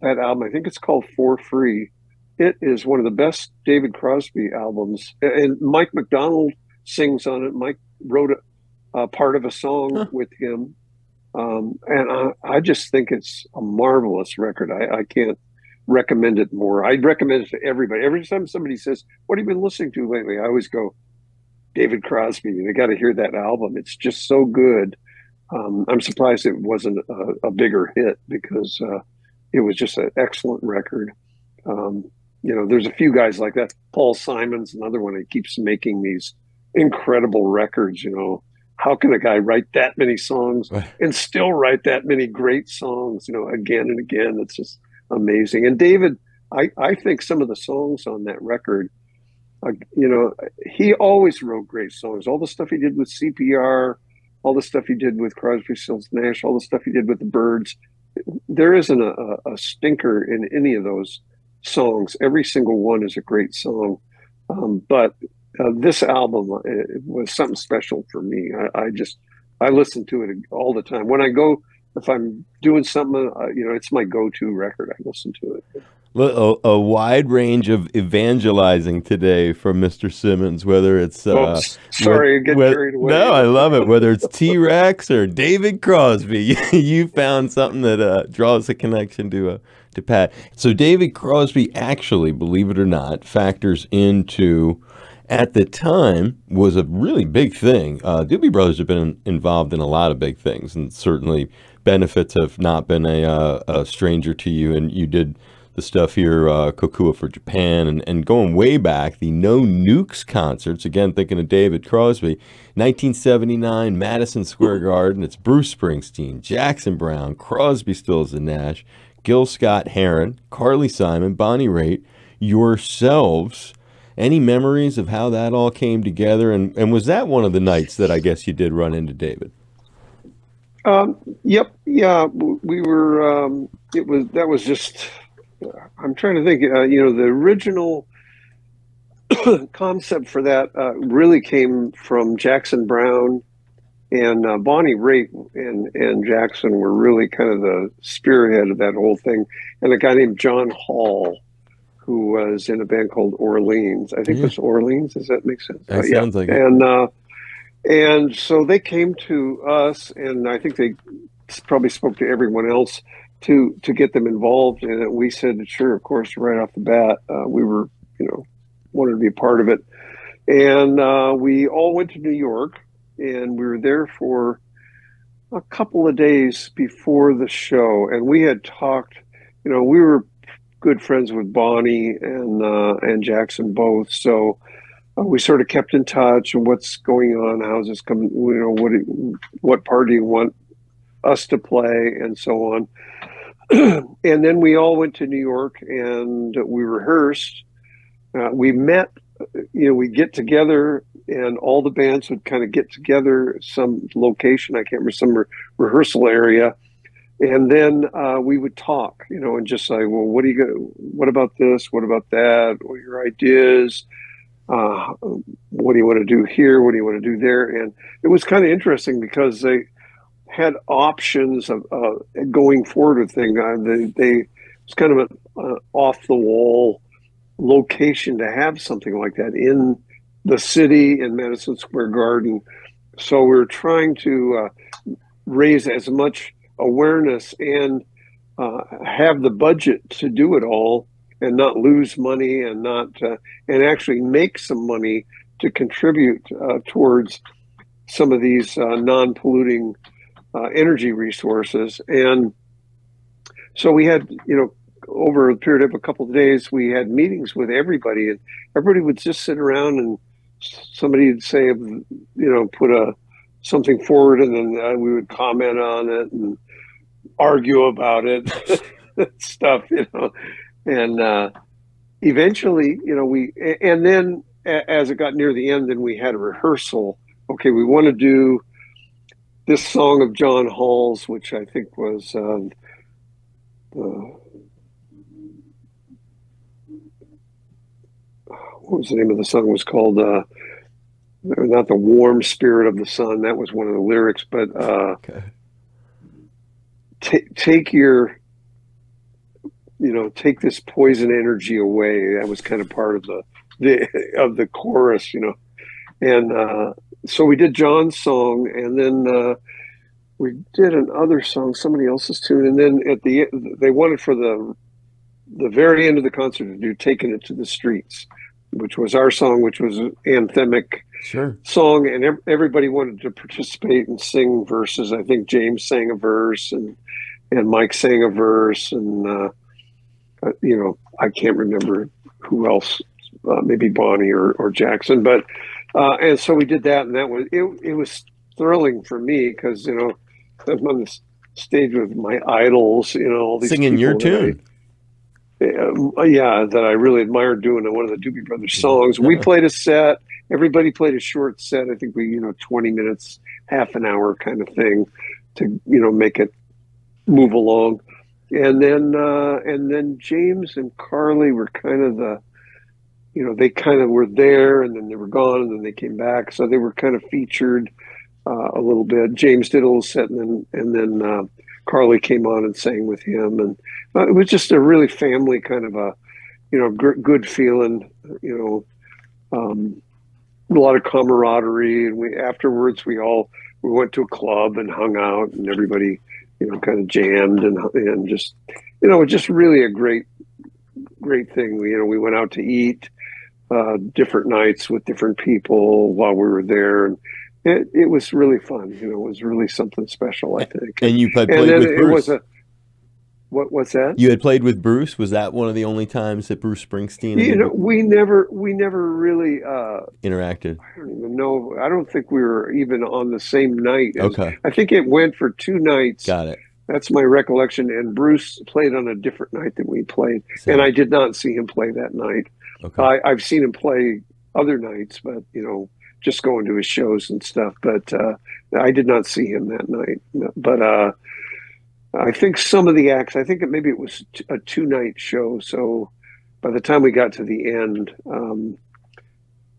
that album, I think it's called For Free. It is one of the best David Crosby albums, and Mike McDonald sings on it. Mike wrote a, a part of a song Huh. with him, um, and I, I just think it's a marvelous record. I, I can't recommend it more. I'd recommend it to everybody. Every time somebody says, "What have you been listening to lately?" I always go, "David Crosby." They got to hear that album. It's just so good. Um, I'm surprised it wasn't a, a bigger hit because uh, it was just an excellent record. Um, you know, there's a few guys like that. Paul Simon's another one. He keeps making these incredible records. You know, how can a guy write that many songs and still write that many great songs? You know, again and again. It's just amazing. And David, I I think some of the songs on that record, uh, you know, he always wrote great songs. All the stuff he did with CPR, all the stuff he did with Crosby, Stills, Nash, all the stuff he did with the Byrds. There isn't a, a, a stinker in any of those songs. Every single one is a great song. Um, but uh, this album uh, it was something special for me. I, I just I listen to it all the time. When I go, if I'm doing something, uh, you know, it's my go-to record. I listen to it. a, a wide range of evangelizing today from Mr. Simmons, whether it's uh, oh, sorry, whe- get whe- carried away. No, I love it. Whether it's T Rex or David Crosby, [laughs] you found something that uh, draws a connection to uh, to Pat. So David Crosby actually, believe it or not, factors into at the time was a really big thing. Uh, Doobie Brothers have been involved in a lot of big things, and certainly benefits have not been a, uh, a stranger to you. And you did the stuff here, uh, Kokua for Japan, and, and going way back, the No Nukes concerts. Again, thinking of David Crosby, 1979, Madison Square Garden. It's Bruce Springsteen, Jackson Browne, Crosby, Stills and Nash, Gil Scott Heron, Carly Simon, Bonnie Raitt, yourselves. Any memories of how that all came together? And, and was that one of the nights that I guess you did run into David? Um, yep, yeah, we were. Um, it was that was just. I'm trying to think. Uh, you know, the original [coughs] concept for that uh, really came from Jackson Browne and uh, Bonnie Raitt and and Jackson were really kind of the spearhead of that whole thing, and a guy named John Hall. Who was in a band called Orleans? I think Yeah. it was Orleans. Does that make sense? That Uh, yeah. sounds like it. and uh, and so they came to us, and I think they probably spoke to everyone else to to get them involved in it. We said, sure, of course, right off the bat, uh, we were, you know, wanted to be a part of it, and uh, we all went to New York, and we were there for a couple of days before the show, and we had talked. You know, we were good friends with Bonnie and uh, and Jackson both, so uh, we sort of kept in touch and what's going on, how's this coming, you know, what what part do you want us to play, and so on. [clears throat] and then we all went to New York and we rehearsed. Uh, we met you know, we'd get together and all the bands would kind of get together some location. I can't remember some re- rehearsal area. And then uh, we would talk, you know, and just say, well, what do you go? What about this? What about that? What are your ideas? Uh, what do you want to do here? What do you want to do there? And it was kind of interesting because they had options of uh, going forward with things. Uh, they, they it's kind of an off the wall location to have something like that in the city in Madison Square Garden. So we're trying to uh, raise as much awareness and uh, have the budget to do it all and not lose money and not uh, and actually make some money to contribute uh, towards some of these uh, non-polluting uh, energy resources. And so we had you know over a period of a couple of days we had meetings with everybody and everybody would just sit around and somebody would say you know put a something forward and then uh, we would comment on it and argue about it [laughs] stuff you know and uh, eventually you know we and then as it got near the end then we had a rehearsal okay we want to do this song of john hall's which i think was uh, the what was the name of the song? It was called uh, not the warm spirit of the sun. That was one of the lyrics, but uh, okay. T- take your you know take this poison energy away. That was kind of part of the the of the chorus, you know, and uh, so we did John's song, and then. Uh, we did another song, somebody else's tune, and then at the they wanted for the the very end of the concert to do "Taking It to the Streets," which was our song, which was anthemic sure. song, and everybody wanted to participate and sing verses. I think James sang a verse, and and Mike sang a verse, and uh, uh, you know I can't remember who else, uh, maybe Bonnie or, or Jackson, but uh, and so we did that, and that was it. It was thrilling for me because you know I'm on the stage with my idols, you know, all these singing your tune. Uh, yeah, that I really admired doing one of the Doobie Brothers songs. We played a set. Everybody played a short set. I think we, you know, twenty minutes, half an hour kind of thing, to you know make it move along. And then uh, and then James and Carly were kind of the, you know, they kind of were there and then they were gone and then they came back. So they were kind of featured uh, a little bit. James did a little set and then and then uh, Carly came on and sang with him, and uh, it was just a really family kind of a, you know, gr- good feeling. You know, um, a lot of camaraderie, and we afterwards we all we went to a club and hung out, and everybody, you know, kind of jammed and and just, you know, just really a great, great thing. We, you know, we went out to eat. Uh, different nights with different people while we were there, and it, it was really fun. You know, it was really something special. I think. And you played, played with Bruce. was a what? What's that? You had played with Bruce. Was that one of the only times that Bruce Springsteen? You know, we never we never really uh, interacted. I don't even know. I don't think we were even on the same night. As, okay. I think it went for two nights. Got it. That's my recollection. And Bruce played on a different night than we played, and I did not see him play that night. Okay. I, I've seen him play other nights, but you know just going to his shows and stuff. But uh, I did not see him that night. But uh, I think some of the acts, I think it, maybe it was a two night show. So by the time we got to the end, um,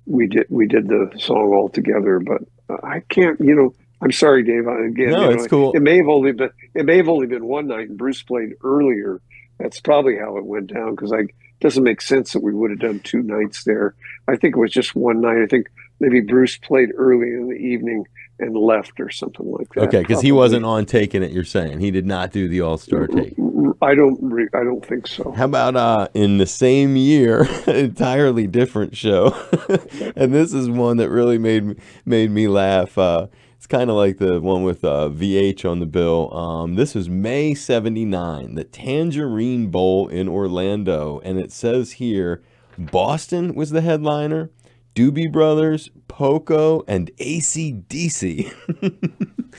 we did we did the song all together. But I can't, you know. I'm sorry, Dave. Again, no, you know, it's cool. It may have only been it may have only been one night, and Bruce played earlier. That's probably how it went down because I doesn't make sense that we would have done two nights there. I think it was just one night. I think maybe Bruce played early in the evening and left or something like that. Okay, because he wasn't on taking it. You're saying he did not do the All Star take. I don't. Re- I don't think so. How about uh, in the same year, [laughs] entirely different show, [laughs] and this is one that really made made me laugh. Uh, it's kind of like the one with uh, VH on the bill. Um, this was May '79, the Tangerine Bowl in Orlando, and it says here Boston was the headliner. Doobie Brothers, Poco, and ACDC.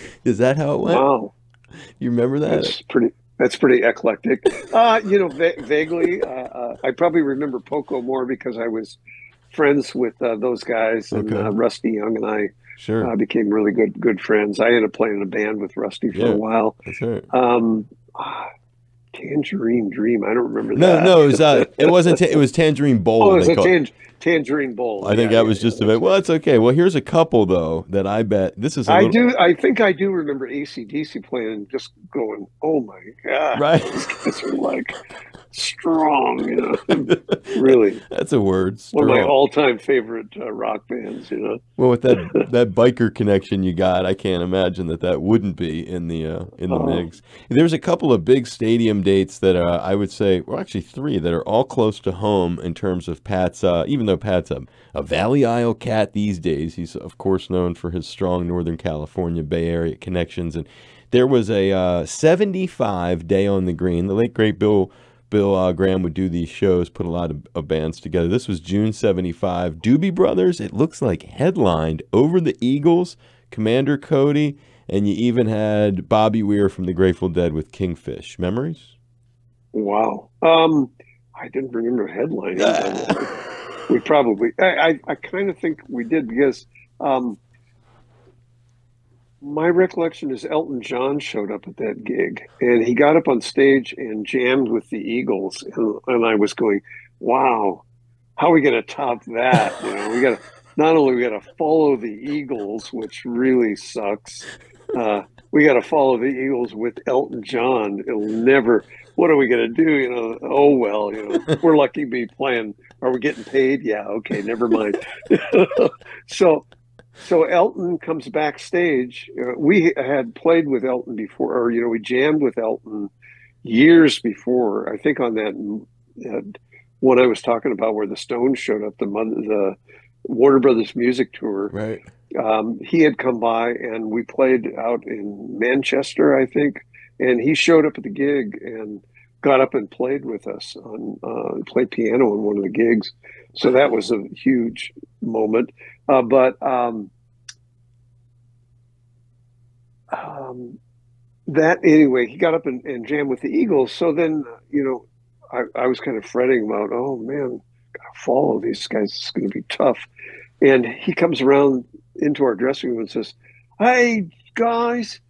[laughs] Is that how it went? Wow. You remember that? That's pretty. That's pretty eclectic. Uh, you know, va- vaguely. Uh, uh, I probably remember Poco more because I was friends with uh, those guys, and Okay. uh, Rusty Young and I Sure. uh, became really good good friends. I ended up playing in a band with Rusty for Yeah. a while. That's right. Um, Tangerine Dream. I don't remember No, that. no, it was uh, it wasn't. Ta- it was Tangerine Bowl. oh, it was a Tangerine Bowl. I think Yeah, that yeah, was yeah, just a bit. Well, that's okay. Well, here's a couple though that I bet this is. a I little- do. I think I do remember ACDC playing and just going, "Oh my god, Right. these guys are like strong." You know, [laughs] really That's a word. one of my all-time favorite uh, rock bands. You know, Well, with that [laughs] that biker connection you got, I can't imagine that that wouldn't be in the uh, in the Oh. mix. There's a couple of big stadium dates that uh, I would say, well, actually three that are all close to home in terms of Pat's. Uh, even though Pat's a, a Valley Isle cat these days, he's of course known for his strong Northern California Bay Area connections. And there was a uh, 75 day on the green. The late great Bill. Bill uh, Graham would do these shows, put a lot of, of bands together. This was June 75. Doobie Brothers, it looks like headlined over the Eagles, Commander Cody, and you even had Bobby Weir from the Grateful Dead with Kingfish. Memories? wow. Um, I didn't remember headlining. [laughs] we probably. I. I, I kind of think we did because. Um, my recollection is Elton John showed up at that gig and he got up on stage and jammed with the Eagles and, and I was going, wow, how are we going to top that? You know, we got to not only we got to follow the Eagles, which really sucks. Uh, we got to follow the Eagles with Elton John. It'll never. What are we going to do? You know. Oh well. You know. [laughs] We're lucky to be playing. Are we getting paid? Yeah. Okay. Never mind. [laughs] so so Elton comes backstage. Uh, we had played with Elton before, or you know, we jammed with Elton years before. I think on that, that one I was talking about, where the Stones showed up, the the Warner Brothers music tour. Right. Um, he had come by, and we played out in Manchester, I think, and he showed up at the gig and got up and played with us on uh, played piano on one of the gigs. So that was a huge moment. Uh, but um, um, that anyway, he got up and, and jammed with the Eagles. So then, you know, I, I was kind of fretting about, oh man, gotta follow these guys. It's going to be tough. And he comes around into our dressing room and says, "Hey guys,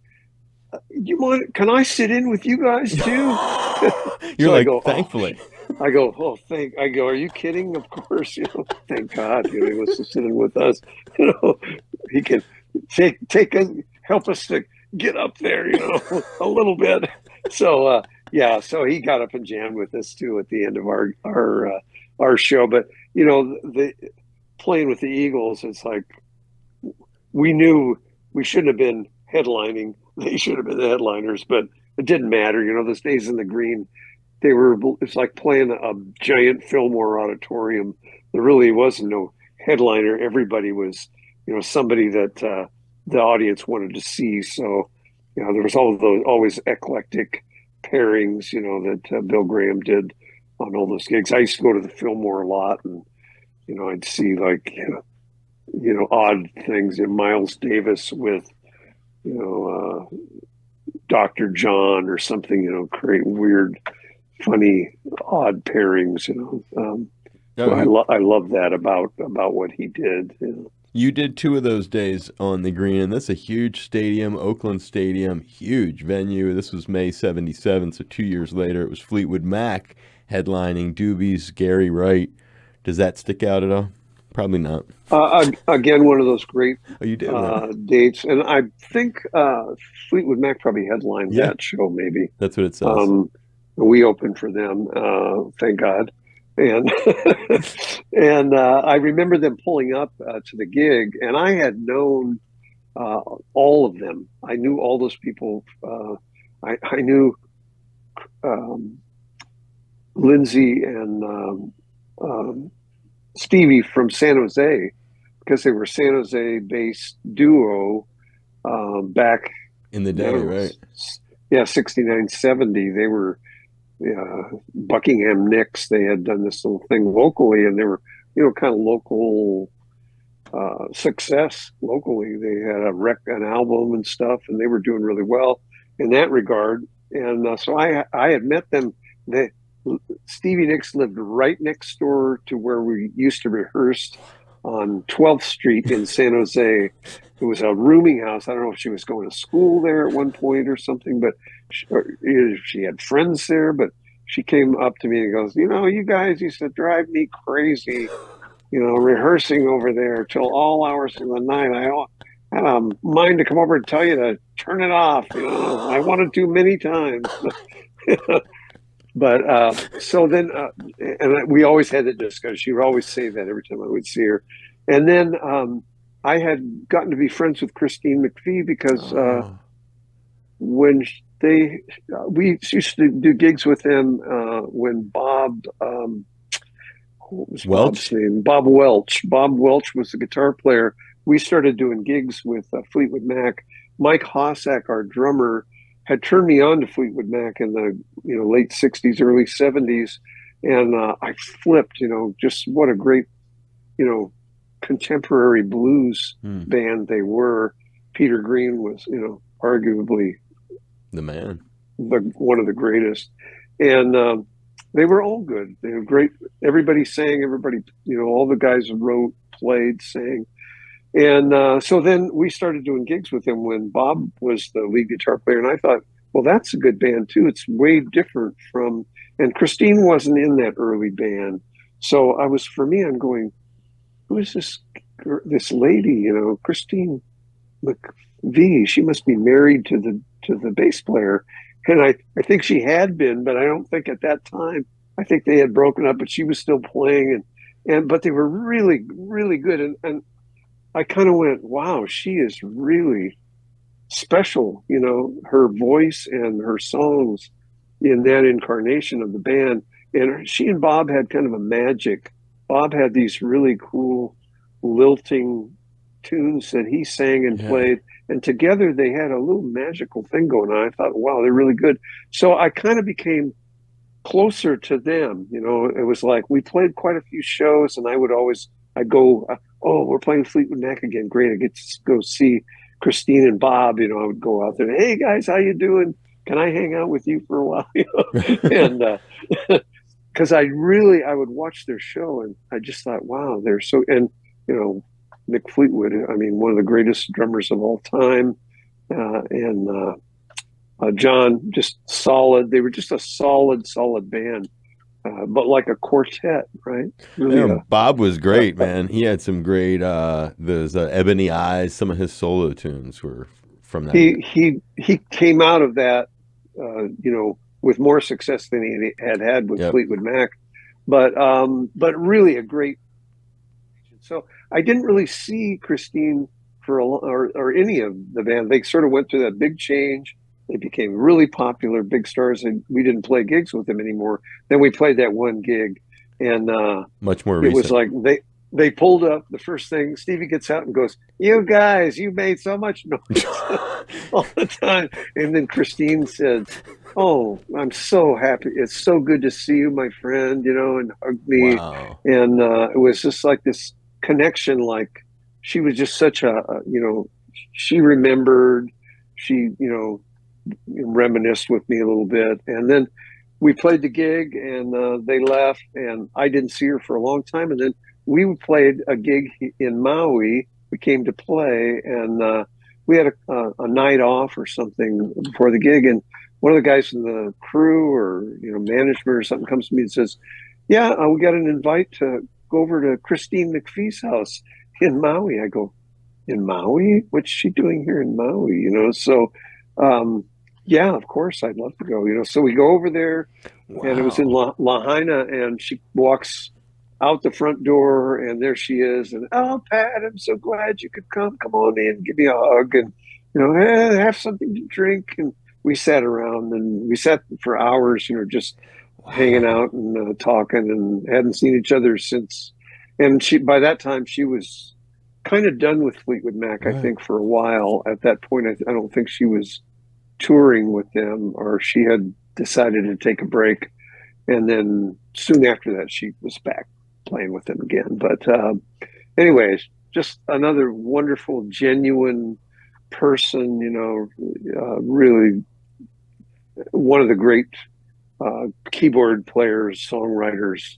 uh, you want? Can I sit in with you guys too?" [laughs] [laughs] You're So I like, go, oh. thankfully. [laughs] I go, oh, thank. I go, are you kidding? Of course, you know. [laughs] Thank God, you know, he wants to sit in with us. You know, he can take take us, help us to get up there. You know, a little bit. So uh, yeah, so he got up and jammed with us too at the end of our our uh, our show. But you know, the playing with the Eagles, it's like we knew we shouldn't have been headlining. They should have been the headliners, but it didn't matter. You know, those days in the green they were it's like playing a giant Fillmore auditorium. There really wasn't no headliner. Everybody was, you know, somebody that uh, the audience wanted to see. So, you know, there was all those always eclectic pairings, you know, that uh, Bill Graham did on all those gigs. I used to go to the Fillmore a lot, and you know, I'd see like, you know, you know odd things. in Miles Davis with, you know, uh, Dr. John or something. You know, create weird funny, odd pairings. You know, um, No, I, lo- I love that about about what he did. You know. You did two of those days on the green, and that's a huge stadium, Oakland Stadium, huge venue. This was May 77, so two years later, it was Fleetwood Mac headlining Doobies, Gary Wright. Does that stick out at all? Probably not. Uh, again, one of those great Oh, you did? uh, dates, and I think uh, Fleetwood Mac probably headlined Yeah. that show. Maybe That's what it says. um, we opened for them. Uh, thank God. And [laughs] and uh, I remember them pulling up uh, to the gig, and I had known uh, all of them. I knew all those people. Uh, I, I knew um, Lindsay and um, um, Stevie from San Jose because they were San Jose-based duo um, back In the day, yeah, right? Yeah, 69, 70. They were uh, Buckingham Nicks. They had done this little thing locally, and they were, you know, kind of local uh, success locally. They had a rec, an album and stuff, and they were doing really well in that regard. And uh, so I, I had met them. They, Stevie Nicks lived right next door to where we used to rehearse on 12th Street in San Jose. It was a rooming house. I don't know if she was going to school there at one point or something, but she, she had friends there. But she came up to me and goes, You know, you guys used to drive me crazy, you know, rehearsing over there till all hours of the night. I had a mind to come over and tell you to turn it off. You know, I wanted to many times. [laughs] but uh, so then, uh, and we always had that discussion. She would always say that every time I would see her. And then um, I had gotten to be friends with Christine McVie because uh, oh. when they uh, we used to do gigs with them uh, when Bob um, what was Welch? Bob's name? Bob Welch. Bob Welch was the guitar player. We started doing gigs with uh, Fleetwood Mac. Mike Hossack, our drummer, had turned me on to Fleetwood Mac in the you know late '60s, early '70s, and uh, I flipped. You know, just what a great you know contemporary blues hmm. band they were. Peter Green was you know arguably the man, the one of the greatest, and um, they were all good. They were great. Everybody sang. Everybody, you know, all the guys wrote, played, sang. And uh, so then we started doing gigs with him when Bob was the lead guitar player. And I thought, well, that's a good band too. It's way different from, and Christine wasn't in that early band. So I was, for me, I'm going, who is this, this lady, you know, Christine McVie? She must be married to the, to the bass player. And I, I think she had been, but I don't think at that time, I think they had broken up, but she was still playing and, and, but they were really, really good. And, and I kind of went, wow, she is really special. You know, her voice and her songs in that incarnation of the band. And she and Bob had kind of a magic. Bob had these really cool lilting tunes that he sang and yeah. played. And together they had a little magical thing going on. I thought, wow, they're really good. So I kind of became closer to them. You know, it was like we played quite a few shows, and I would always I go, oh, we're playing Fleetwood Mac again. Great, I get to go see Christine and Bob. You know, I would go out there. Hey guys, how you doing? Can I hang out with you for a while? [laughs] You know? [laughs] and because uh, [laughs] I really, I would watch their show, and I just thought, wow, they're so. And you know, Mick Fleetwood. I mean, one of the greatest drummers of all time, uh, and uh, uh John, just solid. They were just a solid, solid band uh, but like a quartet, right? Really yeah, a, Bob was great, man. He had some great uh, those uh, Ebony Eyes. Some of his solo tunes were from that. He he he came out of that, uh, you know, with more success than he had had with yep. Fleetwood Mac, but um, but really a great. So I didn't really see Christine for a, or or any of the band. They sort of went through that big change they became really popular, big stars, and we didn't play gigs with them anymore. Then we played that one gig, and uh, much more. It recent. was like they they pulled up. The first thing Stevie gets out and goes, "You guys, you made so much [laughs] noise [laughs] all the time." And then Christine said, "Oh, I'm so happy. It's so good to see you, my friend. You know, and hug me." Wow. And uh, it was just like this connection. Like she was just such a, you know, she remembered. She, you know, reminisced with me a little bit. And then we played the gig and uh, they left and I didn't see her for a long time. And then we played a gig in Maui. We came to play and uh, we had a, a, a, night off or something before the gig. And one of the guys in the crew or, you know, management or something comes to me and says, yeah, uh, we got an invite to go over to Christine McVie's house in Maui. I go, in Maui? What's she doing here in Maui? You know, so um, yeah, of course, I'd love to go. You know, so we go over there, wow. and it was in La- Lahaina, and she walks out the front door, and there she is, and oh, Pat, I'm so glad you could come. Come on in, give me a hug, and you know, eh, have something to drink. And we sat around, and we sat for hours, you know, just wow. hanging out and uh, talking, and hadn't seen each other since. And she, by that time, she was kind of done with Fleetwood Mac, right. I think, for a while. At that point, I, I don't think she was touring with them, or she had decided to take a break, and then soon after that, she was back playing with them again. But, uh, anyways, just another wonderful, genuine person. You know, uh, really one of the great uh, keyboard players, songwriters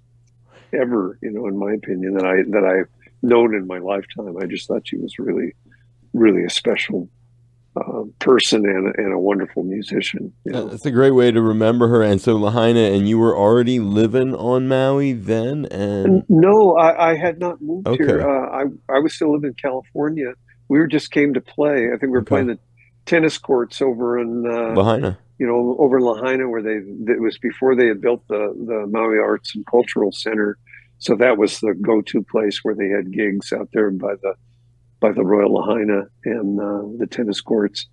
ever, you know, in my opinion, that I that I've known in my lifetime. I just thought she was really, really a special uh, person and, and a wonderful musician. You know? That's a great way to remember her. And so Lahaina, and you were already living on Maui then, and no, I, I had not moved Okay. here. Uh, I I was still living in California. We were just came to play. I think we were Okay. playing the tennis courts over in uh, Lahaina. you know, over in Lahaina, where they it was before they had built the the Maui Arts and Cultural Center, so that was the go to place where they had gigs out there by the by the Royal Lahaina and uh, the tennis courts,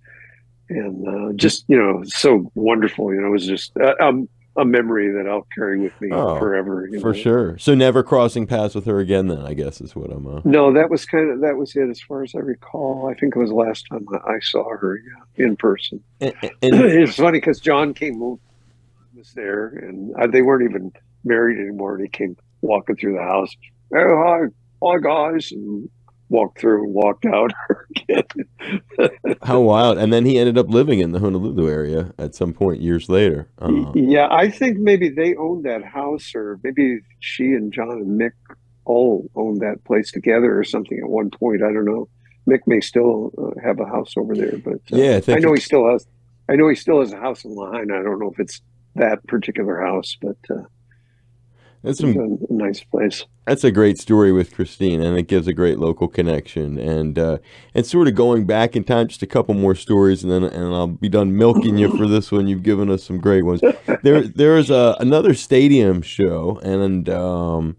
and uh, just you know, so wonderful. You know, it was just uh, um, a memory that I'll carry with me Oh, forever. You For know? sure. So never crossing paths with her again. Then I guess is what I'm. Uh, No, that was kind of that was it as far as I recall. I think it was the last time I, I saw her yeah, in person. and, [clears throat] and- it's funny because John came was there, and uh, they weren't even married anymore. And he came walking through the house. Oh hi, hi guys, and walked through and walked out. [laughs] how wild! And then he ended up living in the Honolulu area at some point years later. Uh, yeah, I think maybe they owned that house, or maybe she and John and Mick all owned that place together, or something at one point. I don't know. Mick may still uh, have a house over there, but uh, yeah, I I know he still has. I know he still has a house in Lahaina. I don't know if it's that particular house, but uh, that's it's a, a nice place. That's a great story with Christine, and it gives a great local connection. And uh, and sort of going back in time, just a couple more stories, and then and I'll be done milking you for this one. You've given us some great ones. There there is a, another stadium show, and um,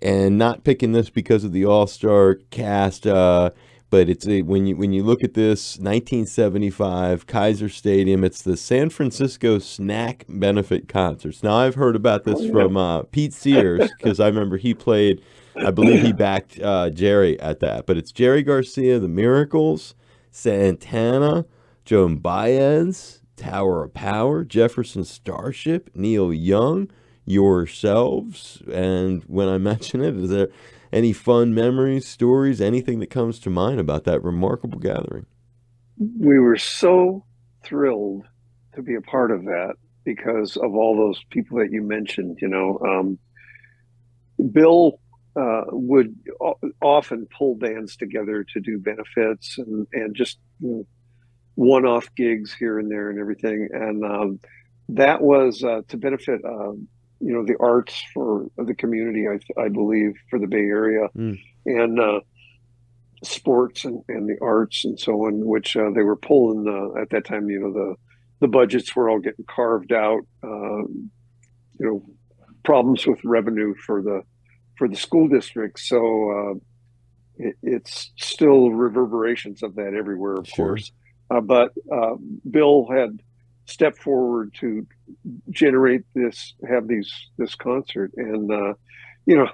and not picking this because of the All Star cast. Uh, but it's a, when you when you look at this 1975 Kezar Stadium, it's the San Francisco Snack Benefit Concerts. Now I've heard about this Oh, yeah. from uh, Pete Sears because I remember he played. I believe he backed uh, Jerry at that. But it's Jerry Garcia, The Miracles, Santana, Joan Baez, Tower of Power, Jefferson Starship, Neil Young, yourselves. And when I [laughs] mention it, is there any fun memories, stories, anything that comes to mind about that remarkable gathering? we were so thrilled to be a part of that because of all those people that you mentioned. You know, um, Bill uh, would often pull bands together to do benefits and and just you know, one-off gigs here and there and everything. And um, that was uh, to benefit. Um, you know the arts for the community, I, I believe, for the Bay Area, Mm. and uh, sports and, and the arts and so on, which uh, they were pulling uh, at that time. You know, the the budgets were all getting carved out. Um, you know, problems with revenue for the for the school district. So uh, it, it's still reverberations of that everywhere, of Sure. course. Uh, but uh, Bill had stepped forward to generate this, have these this concert, and uh, you know,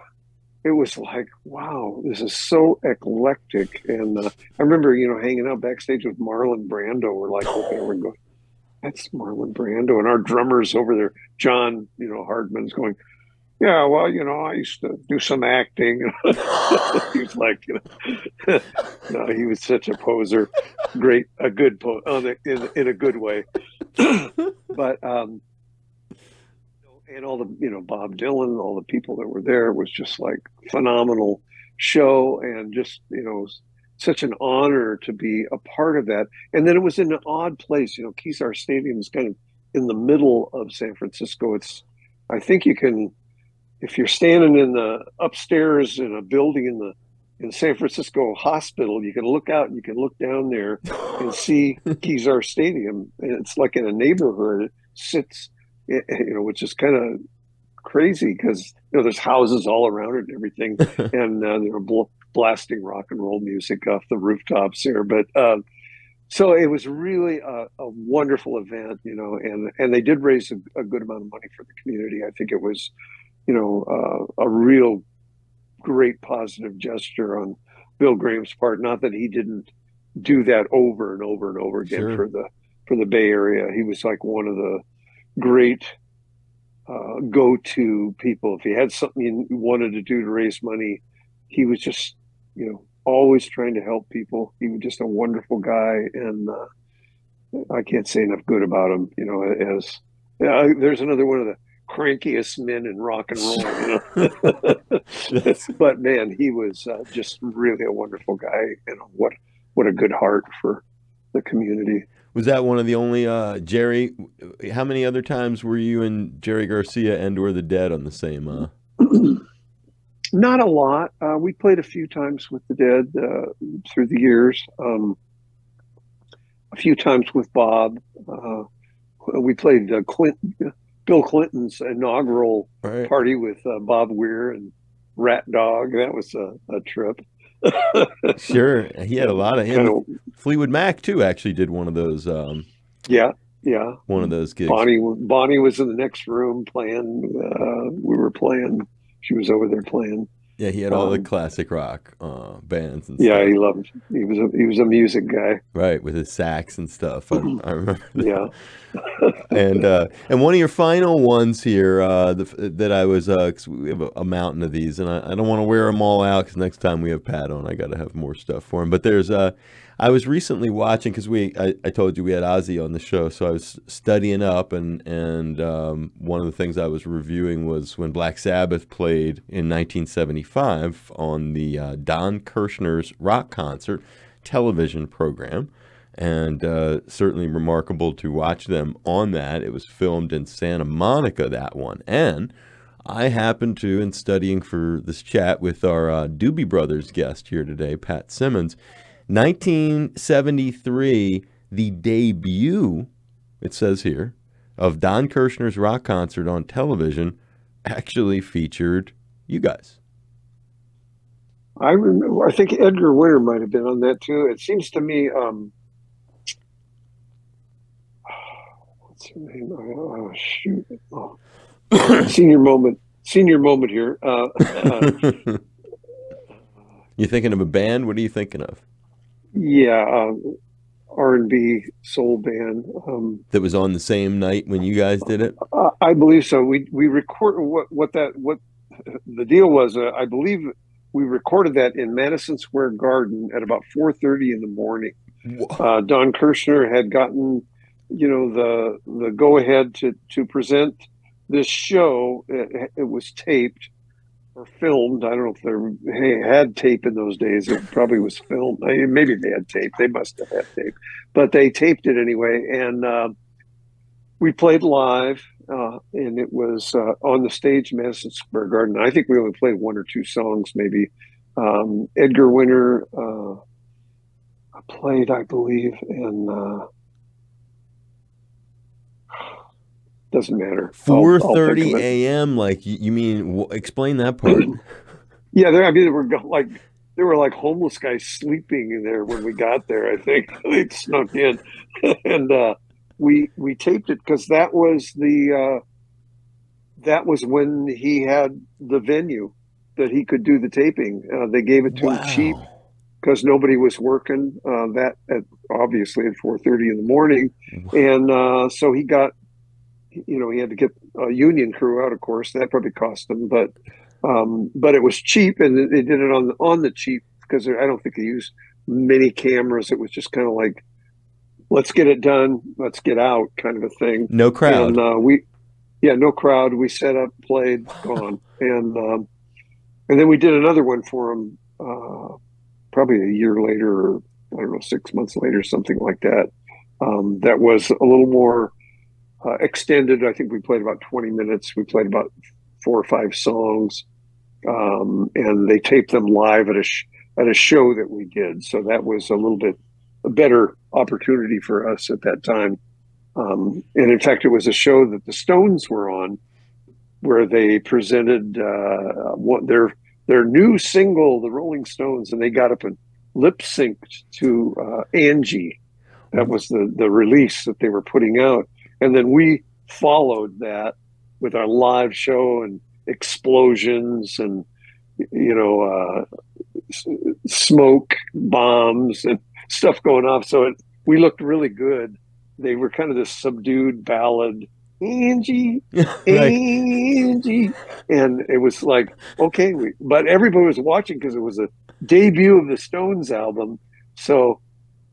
it was like, wow, this is so eclectic. And uh, I remember, you know, hanging out backstage with Marlon Brando. We're like looking over going, that's Marlon Brando. And our drummers over there, John, you know, Hartman's going, yeah, well, you know, I used to do some acting. [laughs] he was like, you know, [laughs] no, he was such a poser. Great, a good po in, in a good way. [coughs] but, um, and all the, you know, Bob Dylan, all the people that were there was just like phenomenal show and just, you know, such an honor to be a part of that. And then it was in an odd place, you know, Kezar Stadium is kind of in the middle of San Francisco. It's, I think you can, if you're standing in the upstairs in a building in the in San Francisco Hospital, you can look out and you can look down there and [laughs] see Kezar Stadium. And it's like in a neighborhood. It sits, eh, eh, you know, which is kind of crazy because you know there's houses all around it and everything, [laughs] and uh, they're bl- blasting rock and roll music off the rooftops here. But uh, so it was really a, a wonderful event, you know, and and they did raise a, a good amount of money for the community. I think it was, you know, uh, a real great positive gesture on Bill Graham's part. Not that he didn't do that over and over and over again Sure. for the for the Bay Area. He was like one of the great uh, go-to people. If he had something you wanted to do to raise money, he was just you know always trying to help people. He was just a wonderful guy, and uh, I can't say enough good about him. You know, as uh, there's another one of the crankiest men in rock and roll. You know? [laughs] [laughs] but man, he was uh, just really a wonderful guy. You know what what a good heart for the community. Was that one of the only uh, Jerry? How many other times were you and Jerry Garcia and or the Dead on the same? Uh... [clears throat] Not a lot. Uh, we played a few times with the Dead uh, through the years. Um, a few times with Bob. Uh, we played uh, Clinton, Bill Clinton's inaugural right. party with uh, Bob Weir and Rat Dog. That was a, a trip. [laughs] sure, he had a lot of him. Kind of, Fleetwood Mac too actually did one of those. Um, yeah, yeah, one of those gigs. Bonnie, Bonnie was in the next room playing. Uh, we were playing. She was over there playing. Yeah, he had all um, the classic rock uh, bands. And yeah, stuff. he loved. He was a he was a music guy. Right, with his sax and stuff. I, I remember. [laughs] That. Yeah. [laughs] and uh, and one of your final ones here uh, the, that I was uh, we have a, a, mountain of these, and I, I don't want to wear them all out because next time we have Pat on, I got to have more stuff for him. But there's uh, I was recently watching because we I, I, told you we had Ozzy on the show, so I was studying up, and and um, one of the things I was reviewing was when Black Sabbath played in 1975 on the uh, Don Kirshner's rock concert television program, and uh, certainly remarkable to watch them on that. It was filmed in Santa Monica that one, and I happened to, in studying for this chat with our uh, Doobie Brothers guest here today, Pat Simmons 1973, the debut, it says here, of Don Kirshner's rock concert on television actually featured you guys. I remember. I think Edgar Winter might have been on that too. It seems to me. Um, what's her name? Oh, shoot! Oh. senior moment. Senior moment here. Uh, uh, [laughs] you thinking of a band? What are you thinking of? Yeah, um, R and B soul band um, that was on the same night when you guys did it. Uh, I believe so. We we record what what that what the deal was. Uh, I believe we recorded that in Madison Square Garden at about four thirty in the morning. Uh, Don Kirshner had gotten, you know, the the go ahead to to present this show. It, it was taped or filmed. I don't know if they had tape in those days. It probably was filmed. Maybe they had tape. They must have had tape, but they taped it anyway. And uh, we played live, uh, and it was uh, on the stage, Madison Square Garden. I think we only played one or two songs, maybe. Um, Edgar Winter uh, played, I believe, and uh, doesn't matter. Four thirty a.m. Like you mean? explain that part. [clears throat] yeah, there. I mean, we're like there were like homeless guys sleeping in there when we got there. I think [laughs] they snuck in, [laughs] and uh, we we taped it because that was the uh, that was when he had the venue that he could do the taping. Uh, they gave it to wow. him cheap because nobody was working uh, that at obviously at four thirty in the morning, and uh, so he got you know, he had to get a union crew out, of course. That probably cost him, but um, but it was cheap, and they did it on the, on the cheap because I don't think they used many cameras. It was just kind of like, let's get it done, let's get out, kind of a thing. No crowd. And uh, we, yeah, no crowd. We set up, played, gone, [laughs] and um, and then we did another one for him, uh, probably a year later, or I don't know, six months later, something like that. Um, that was a little more uh, extended. I think we played about 20 minutes. We played about four or five songs, um, and they taped them live at a sh- at a show that we did. So that was a little bit a better opportunity for us at that time. Um, and in fact, it was a show that the Stones were on, where they presented uh, what their their new single, "The Rolling Stones," and they got up and lip synced to uh, Angie. That was the the release that they were putting out and then we followed that with our live show and explosions and you know uh, smoke bombs and stuff going off. So it, we looked really good. They were kind of this subdued ballad angie [laughs] angie. And it was like okay we, but everybody was watching because it was a debut of the stones album. So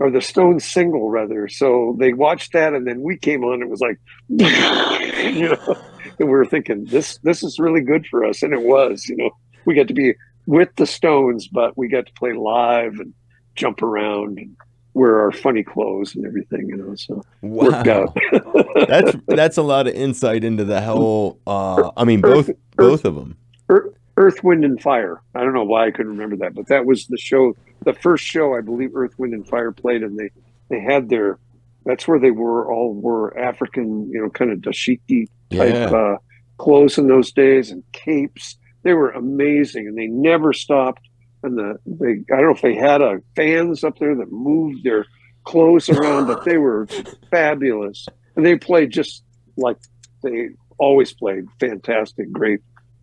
or the Stones single rather. So they watched that, and then we came on. It was like, [laughs] you know, and we were thinking this this is really good for us, and it was. You know, we got to be with the Stones, but we got to play live and jump around and wear our funny clothes and everything. You know, so wow, [laughs] that's that's a lot of insight into the whole. Uh, I mean, both Earth, both of them. Earth, Earth, Wind, and Fire. I don't know why I couldn't remember that, but that was the show, the first show I believe Earth, Wind, and Fire played, and they they had their. That's where they were all were African, you know, kind of dashiki type yeah. uh, clothes in those days and capes. They were amazing, and they never stopped. And the they I don't know if they had a fans up there that moved their clothes around, but they were fabulous. And they played just like they always played fantastic, great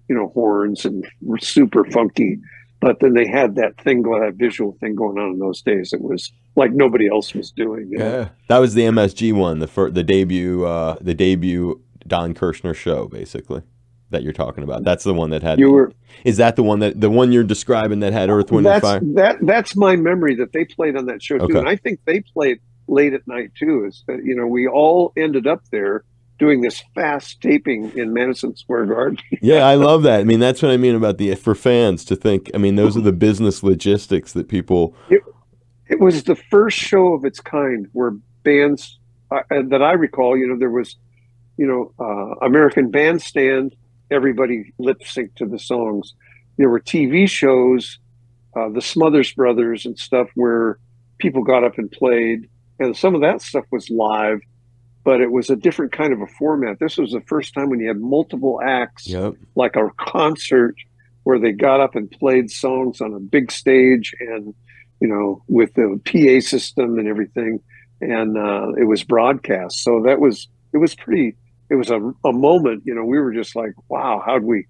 you know, horns and super funky. But then they had that thing, that visual thing going on in those days. It was like nobody else was doing. You know? Yeah, that was the MSG one, the fir- the debut, uh, the debut Don Kirshner show, basically that you're talking about. That's the one that had. You were. Is that the one that the one you're describing that had Earth, Wind, and Fire? That that's my memory that they played on that show too, and I think they played late at night too. Is that you know we all ended up there doing this fast taping in Madison Square Garden. [laughs] yeah, I love that. I mean, that's what I mean about the for fans to think. I mean, those are the business logistics that people. It, it was the first show of its kind where bands uh, that I recall. You know, there was, you know, uh, American Bandstand. Everybody lip synced to the songs. There were TV shows, uh, the Smothers Brothers and stuff, where people got up and played, and some of that stuff was live but it was a different kind of a format. This was the first time when you had multiple acts, yep. like a concert where they got up and played songs on a big stage and, you know, with the PA system and everything. And uh, it was broadcast. So that was, it was pretty, it was a, a moment, you know, we were just like, wow, how'd we,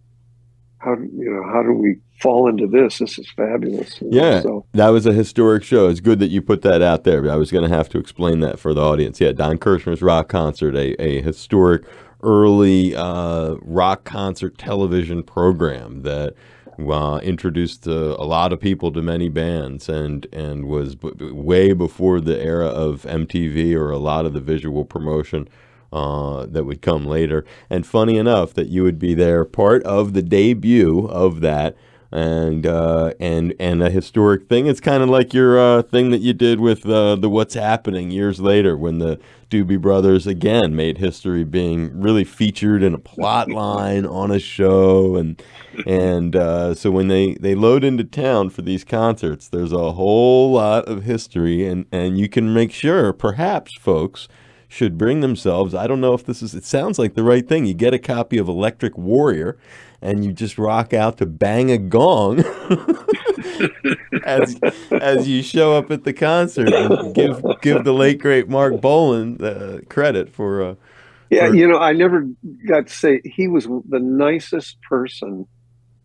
how, you know, how do we fall into this. This is fabulous. Yeah, so. that was a historic show. It's good that you put that out there. I was going to have to explain that for the audience. Yeah, Don Kirshner's rock concert, a, a historic early uh, rock concert television program that uh, introduced uh, a lot of people to many bands and and was b- way before the era of MTV or a lot of the visual promotion uh, that would come later. And funny enough, that you would be there, part of the debut of that and uh, and and a historic thing. It's kind of like your uh, thing that you did with uh, the What's Happening years later when the Doobie Brothers again made history, being really featured in a plot [laughs] line on a show, and and uh, so when they they load into town for these concerts, there's a whole lot of history, and and you can make sure, perhaps, folks should bring themselves. I don't know if this is. It sounds like the right thing. You get a copy of Electric Warrior and you just rock out to bang a gong [laughs] as as you show up at the concert and give give the late great Marc Bolan uh, credit for. Uh, yeah, for... you know, I never got to say he was the nicest person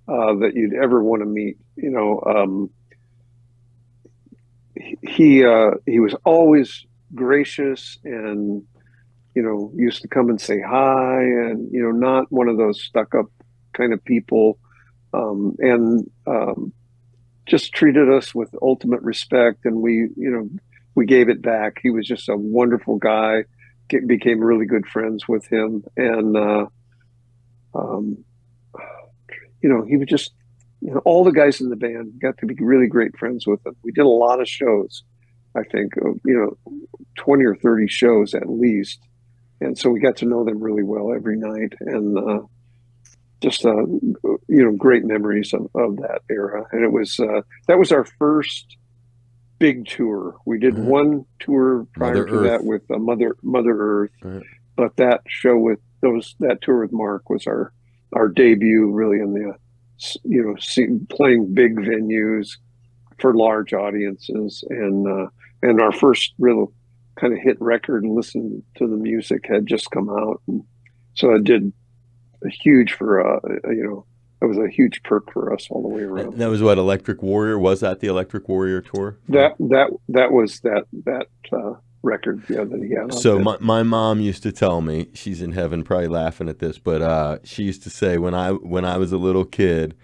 uh, that you'd ever want to meet. You know, um, he uh, he was always gracious and you know used to come and say hi and you know not one of those stuck up kind of people, um, and um, just treated us with ultimate respect. And we, you know, we gave it back. He was just a wonderful guy. Get, became really good friends with him, and uh, um, you know, he was just you know, all the guys in the band got to be really great friends with him. We did a lot of shows. I think you know, twenty or thirty shows at least, and so we got to know them really well every night. And uh, just uh, you know great memories of, of that era and it was uh, that was our first big tour we did mm-hmm. one tour prior mother to earth. that with uh, mother mother earth right. but that show with those that tour with mark was our our debut really in the you know see, playing big venues for large audiences and uh, and our first real kind of hit record and listen to the music had just come out and so i did a huge for uh, uh, you know that was a huge perk for us all the way around. That was what Electric Warrior was that the Electric Warrior tour? That that that was that that uh, record yeah that he had. So my, my mom used to tell me she's in heaven probably laughing at this, but uh, she used to say when I when I was a little kid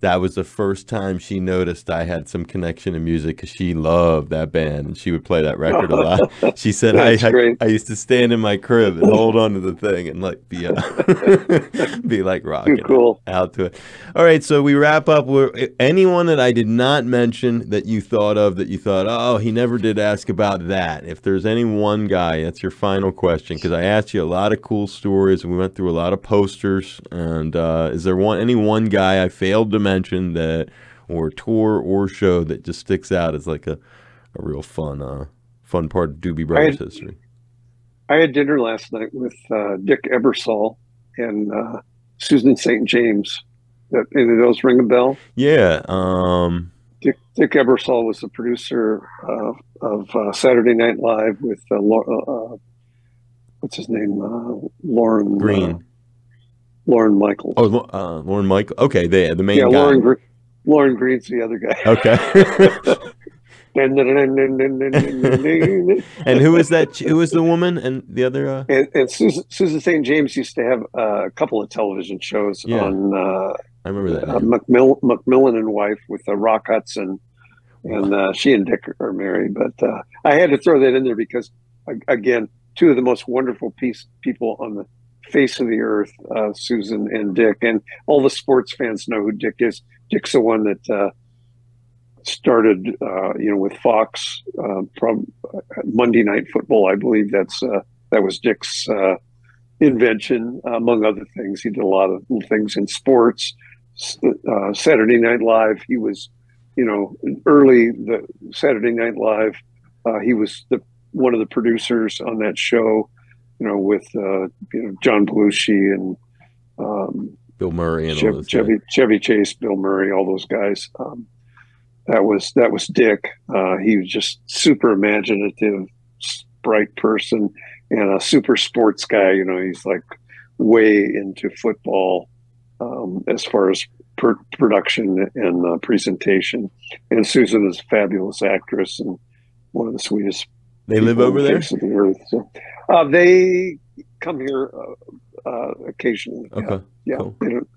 that was the first time she noticed I had some connection to music because she loved that band and she would play that record a lot. [laughs] She said I, I. I used to stand in my crib and hold on to the thing and like be uh, [laughs] be like rocking cool. out to it. All right, so we wrap up with anyone that I did not mention that you thought of that you thought, oh, he never did ask about that. If there's any one guy, that's your final question because I asked you a lot of cool stories and we went through a lot of posters. And uh, is there one any one guy I failed to mention that, or tour or show that just sticks out as like a, a real fun uh, fun part of Doobie Brothers history? I had dinner last night with uh, Dick Ebersol and uh, Susan St. James. That any of those ring a bell? Yeah. Um, Dick, Dick Ebersol was the producer uh, of uh, Saturday Night Live with uh, uh, what's his name, uh, Lorne uh, Greene. Lorne Michaels. Oh, uh, Lorne Michael. Okay, the the main yeah, guy. Lorne. Gre- Lorne Greene's the other guy. Okay. and [laughs] and who is that? Who is the woman and the other? Uh, and Susan, Susan St. James used to have uh, a couple of television shows Yeah. on uh, I remember that. uh, name. Macmill- McMillan and Wife with uh, Rock Hudson, and uh, she and Dick are married. But uh, I had to throw that in there because, again, two of the most wonderful piece, people on the face of the earth, uh, Susan and Dick, and all the sports fans know who Dick is. Dick's the one that uh, started, uh, you know, with Fox uh, from Monday Night Football. I believe that's uh, that was Dick's. Uh, invention among other things he did a lot of things in sports uh, Saturday Night Live. He was, you know, early the Saturday Night Live. Uh, he was the one of the producers on that show, you know, with uh, you know John Belushi and um, Bill Murray and Chevy. Chevy. Chevy Chase, Bill Murray, all those guys. Um, that was that was Dick. Uh, he was just super imaginative, bright person, and a super sports guy. You know, he's like way into football um, as far as per- production and uh, presentation. And Susan is a fabulous actress and one of the sweetest. They live over there. the earth. So, uh, they come here uh, uh, occasionally. Okay. Yeah, Cool. they don't.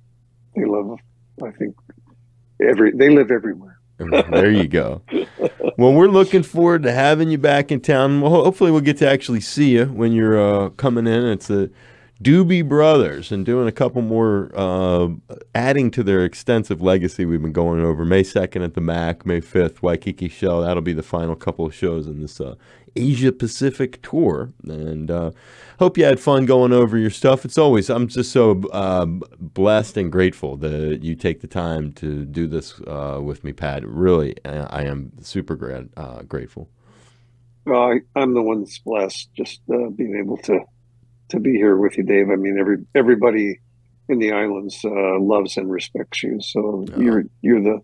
They love. I think every. They live everywhere. there you go. Well, we're looking forward to having you back in town. Well, hopefully, we'll get to actually see you when you're uh, coming in. It's the Doobie Brothers and doing a couple more, uh, adding to their extensive legacy we've been going over. May 2nd at the MAC, May 5th, Waikiki Shell. That'll be the final couple of shows in this uh, Asia Pacific tour. And uh, hope you had fun going over your stuff. It's always, I'm just so uh, blessed and grateful that you take the time to do this uh, with me, Pat. Really, I I am super uh, grateful. Well, I, I'm the one that's blessed just uh, being able to to be here with you, Dave. I mean, every everybody in the islands uh, loves and respects you. So Oh. you're you're the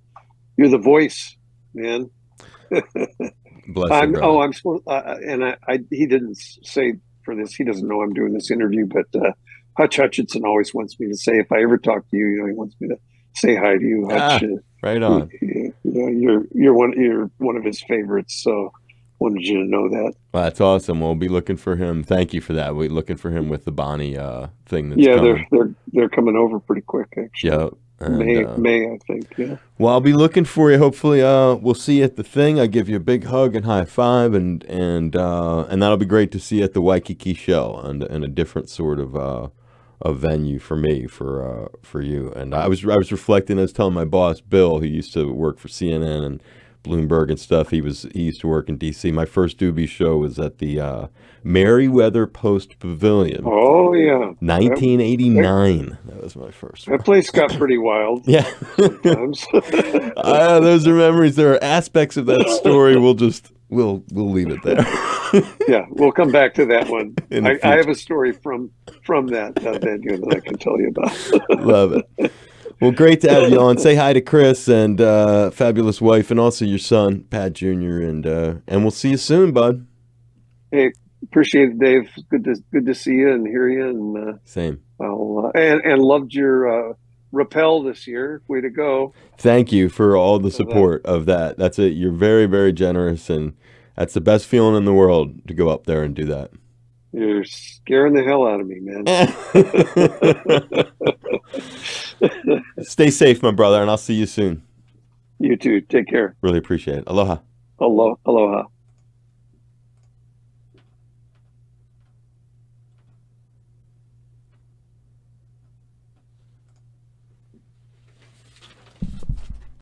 you're the voice, man. [laughs] Bless you, I'm, brother. oh, I'm supposed, uh, and I, I he didn't say for this. He doesn't know I'm doing this interview, but uh, Hutch Hutchinson always wants me to say if I ever talk to you, you know, he wants me to say hi to you, Hutch. Ah, Uh, right on. you know, you're you're one you're one of his favorites. So wanted you to know that. Well, that's awesome. We'll be looking for him. Thank you for that. We're looking for him with the Bonnie uh, thing that's yeah, coming. they're they're they're coming over pretty quick actually. Yep. And, May uh, May I think. Yeah. Well, I'll be looking for you. Hopefully, uh, we'll see you at the thing. I give you a big hug and high five, and and uh, and that'll be great to see you at the Waikiki show and and a different sort of uh, a venue for me for uh, for you. And I was I was reflecting. I was telling my boss Bill, who used to work for CNN and Bloomberg and stuff. He was he used to work in D.C. My first Doobie show was at the uh, Merriweather Post Pavilion, Oh yeah. 1989. That was my first. One. That place got [laughs] pretty wild Yeah. sometimes. Ah, [laughs] those are memories. There are aspects of that story. We'll just we'll we'll leave it there. [laughs] yeah, we'll come back to that one. I, I have a story from from that uh, venue that I can tell you about. Love it. Well, great to have you on. Say hi to [laughs] Chris and uh, fabulous wife, and also your son Pat Jr. and uh, and we'll see you soon, bud. hey, appreciate it, Dave. Good to good to see you and hear you, and uh, Same. I'll, uh, and and loved your uh, rappel this year. Way to go! Thank you for all the support of that. That's it. You're very very generous, and that's the best feeling in the world to go up there and do that. You're scaring the hell out of me, man. [laughs] [laughs] [laughs] Stay safe, my brother, and I'll see you soon. You too. Take care. Really appreciate it. Aloha. Aloha. Aloha.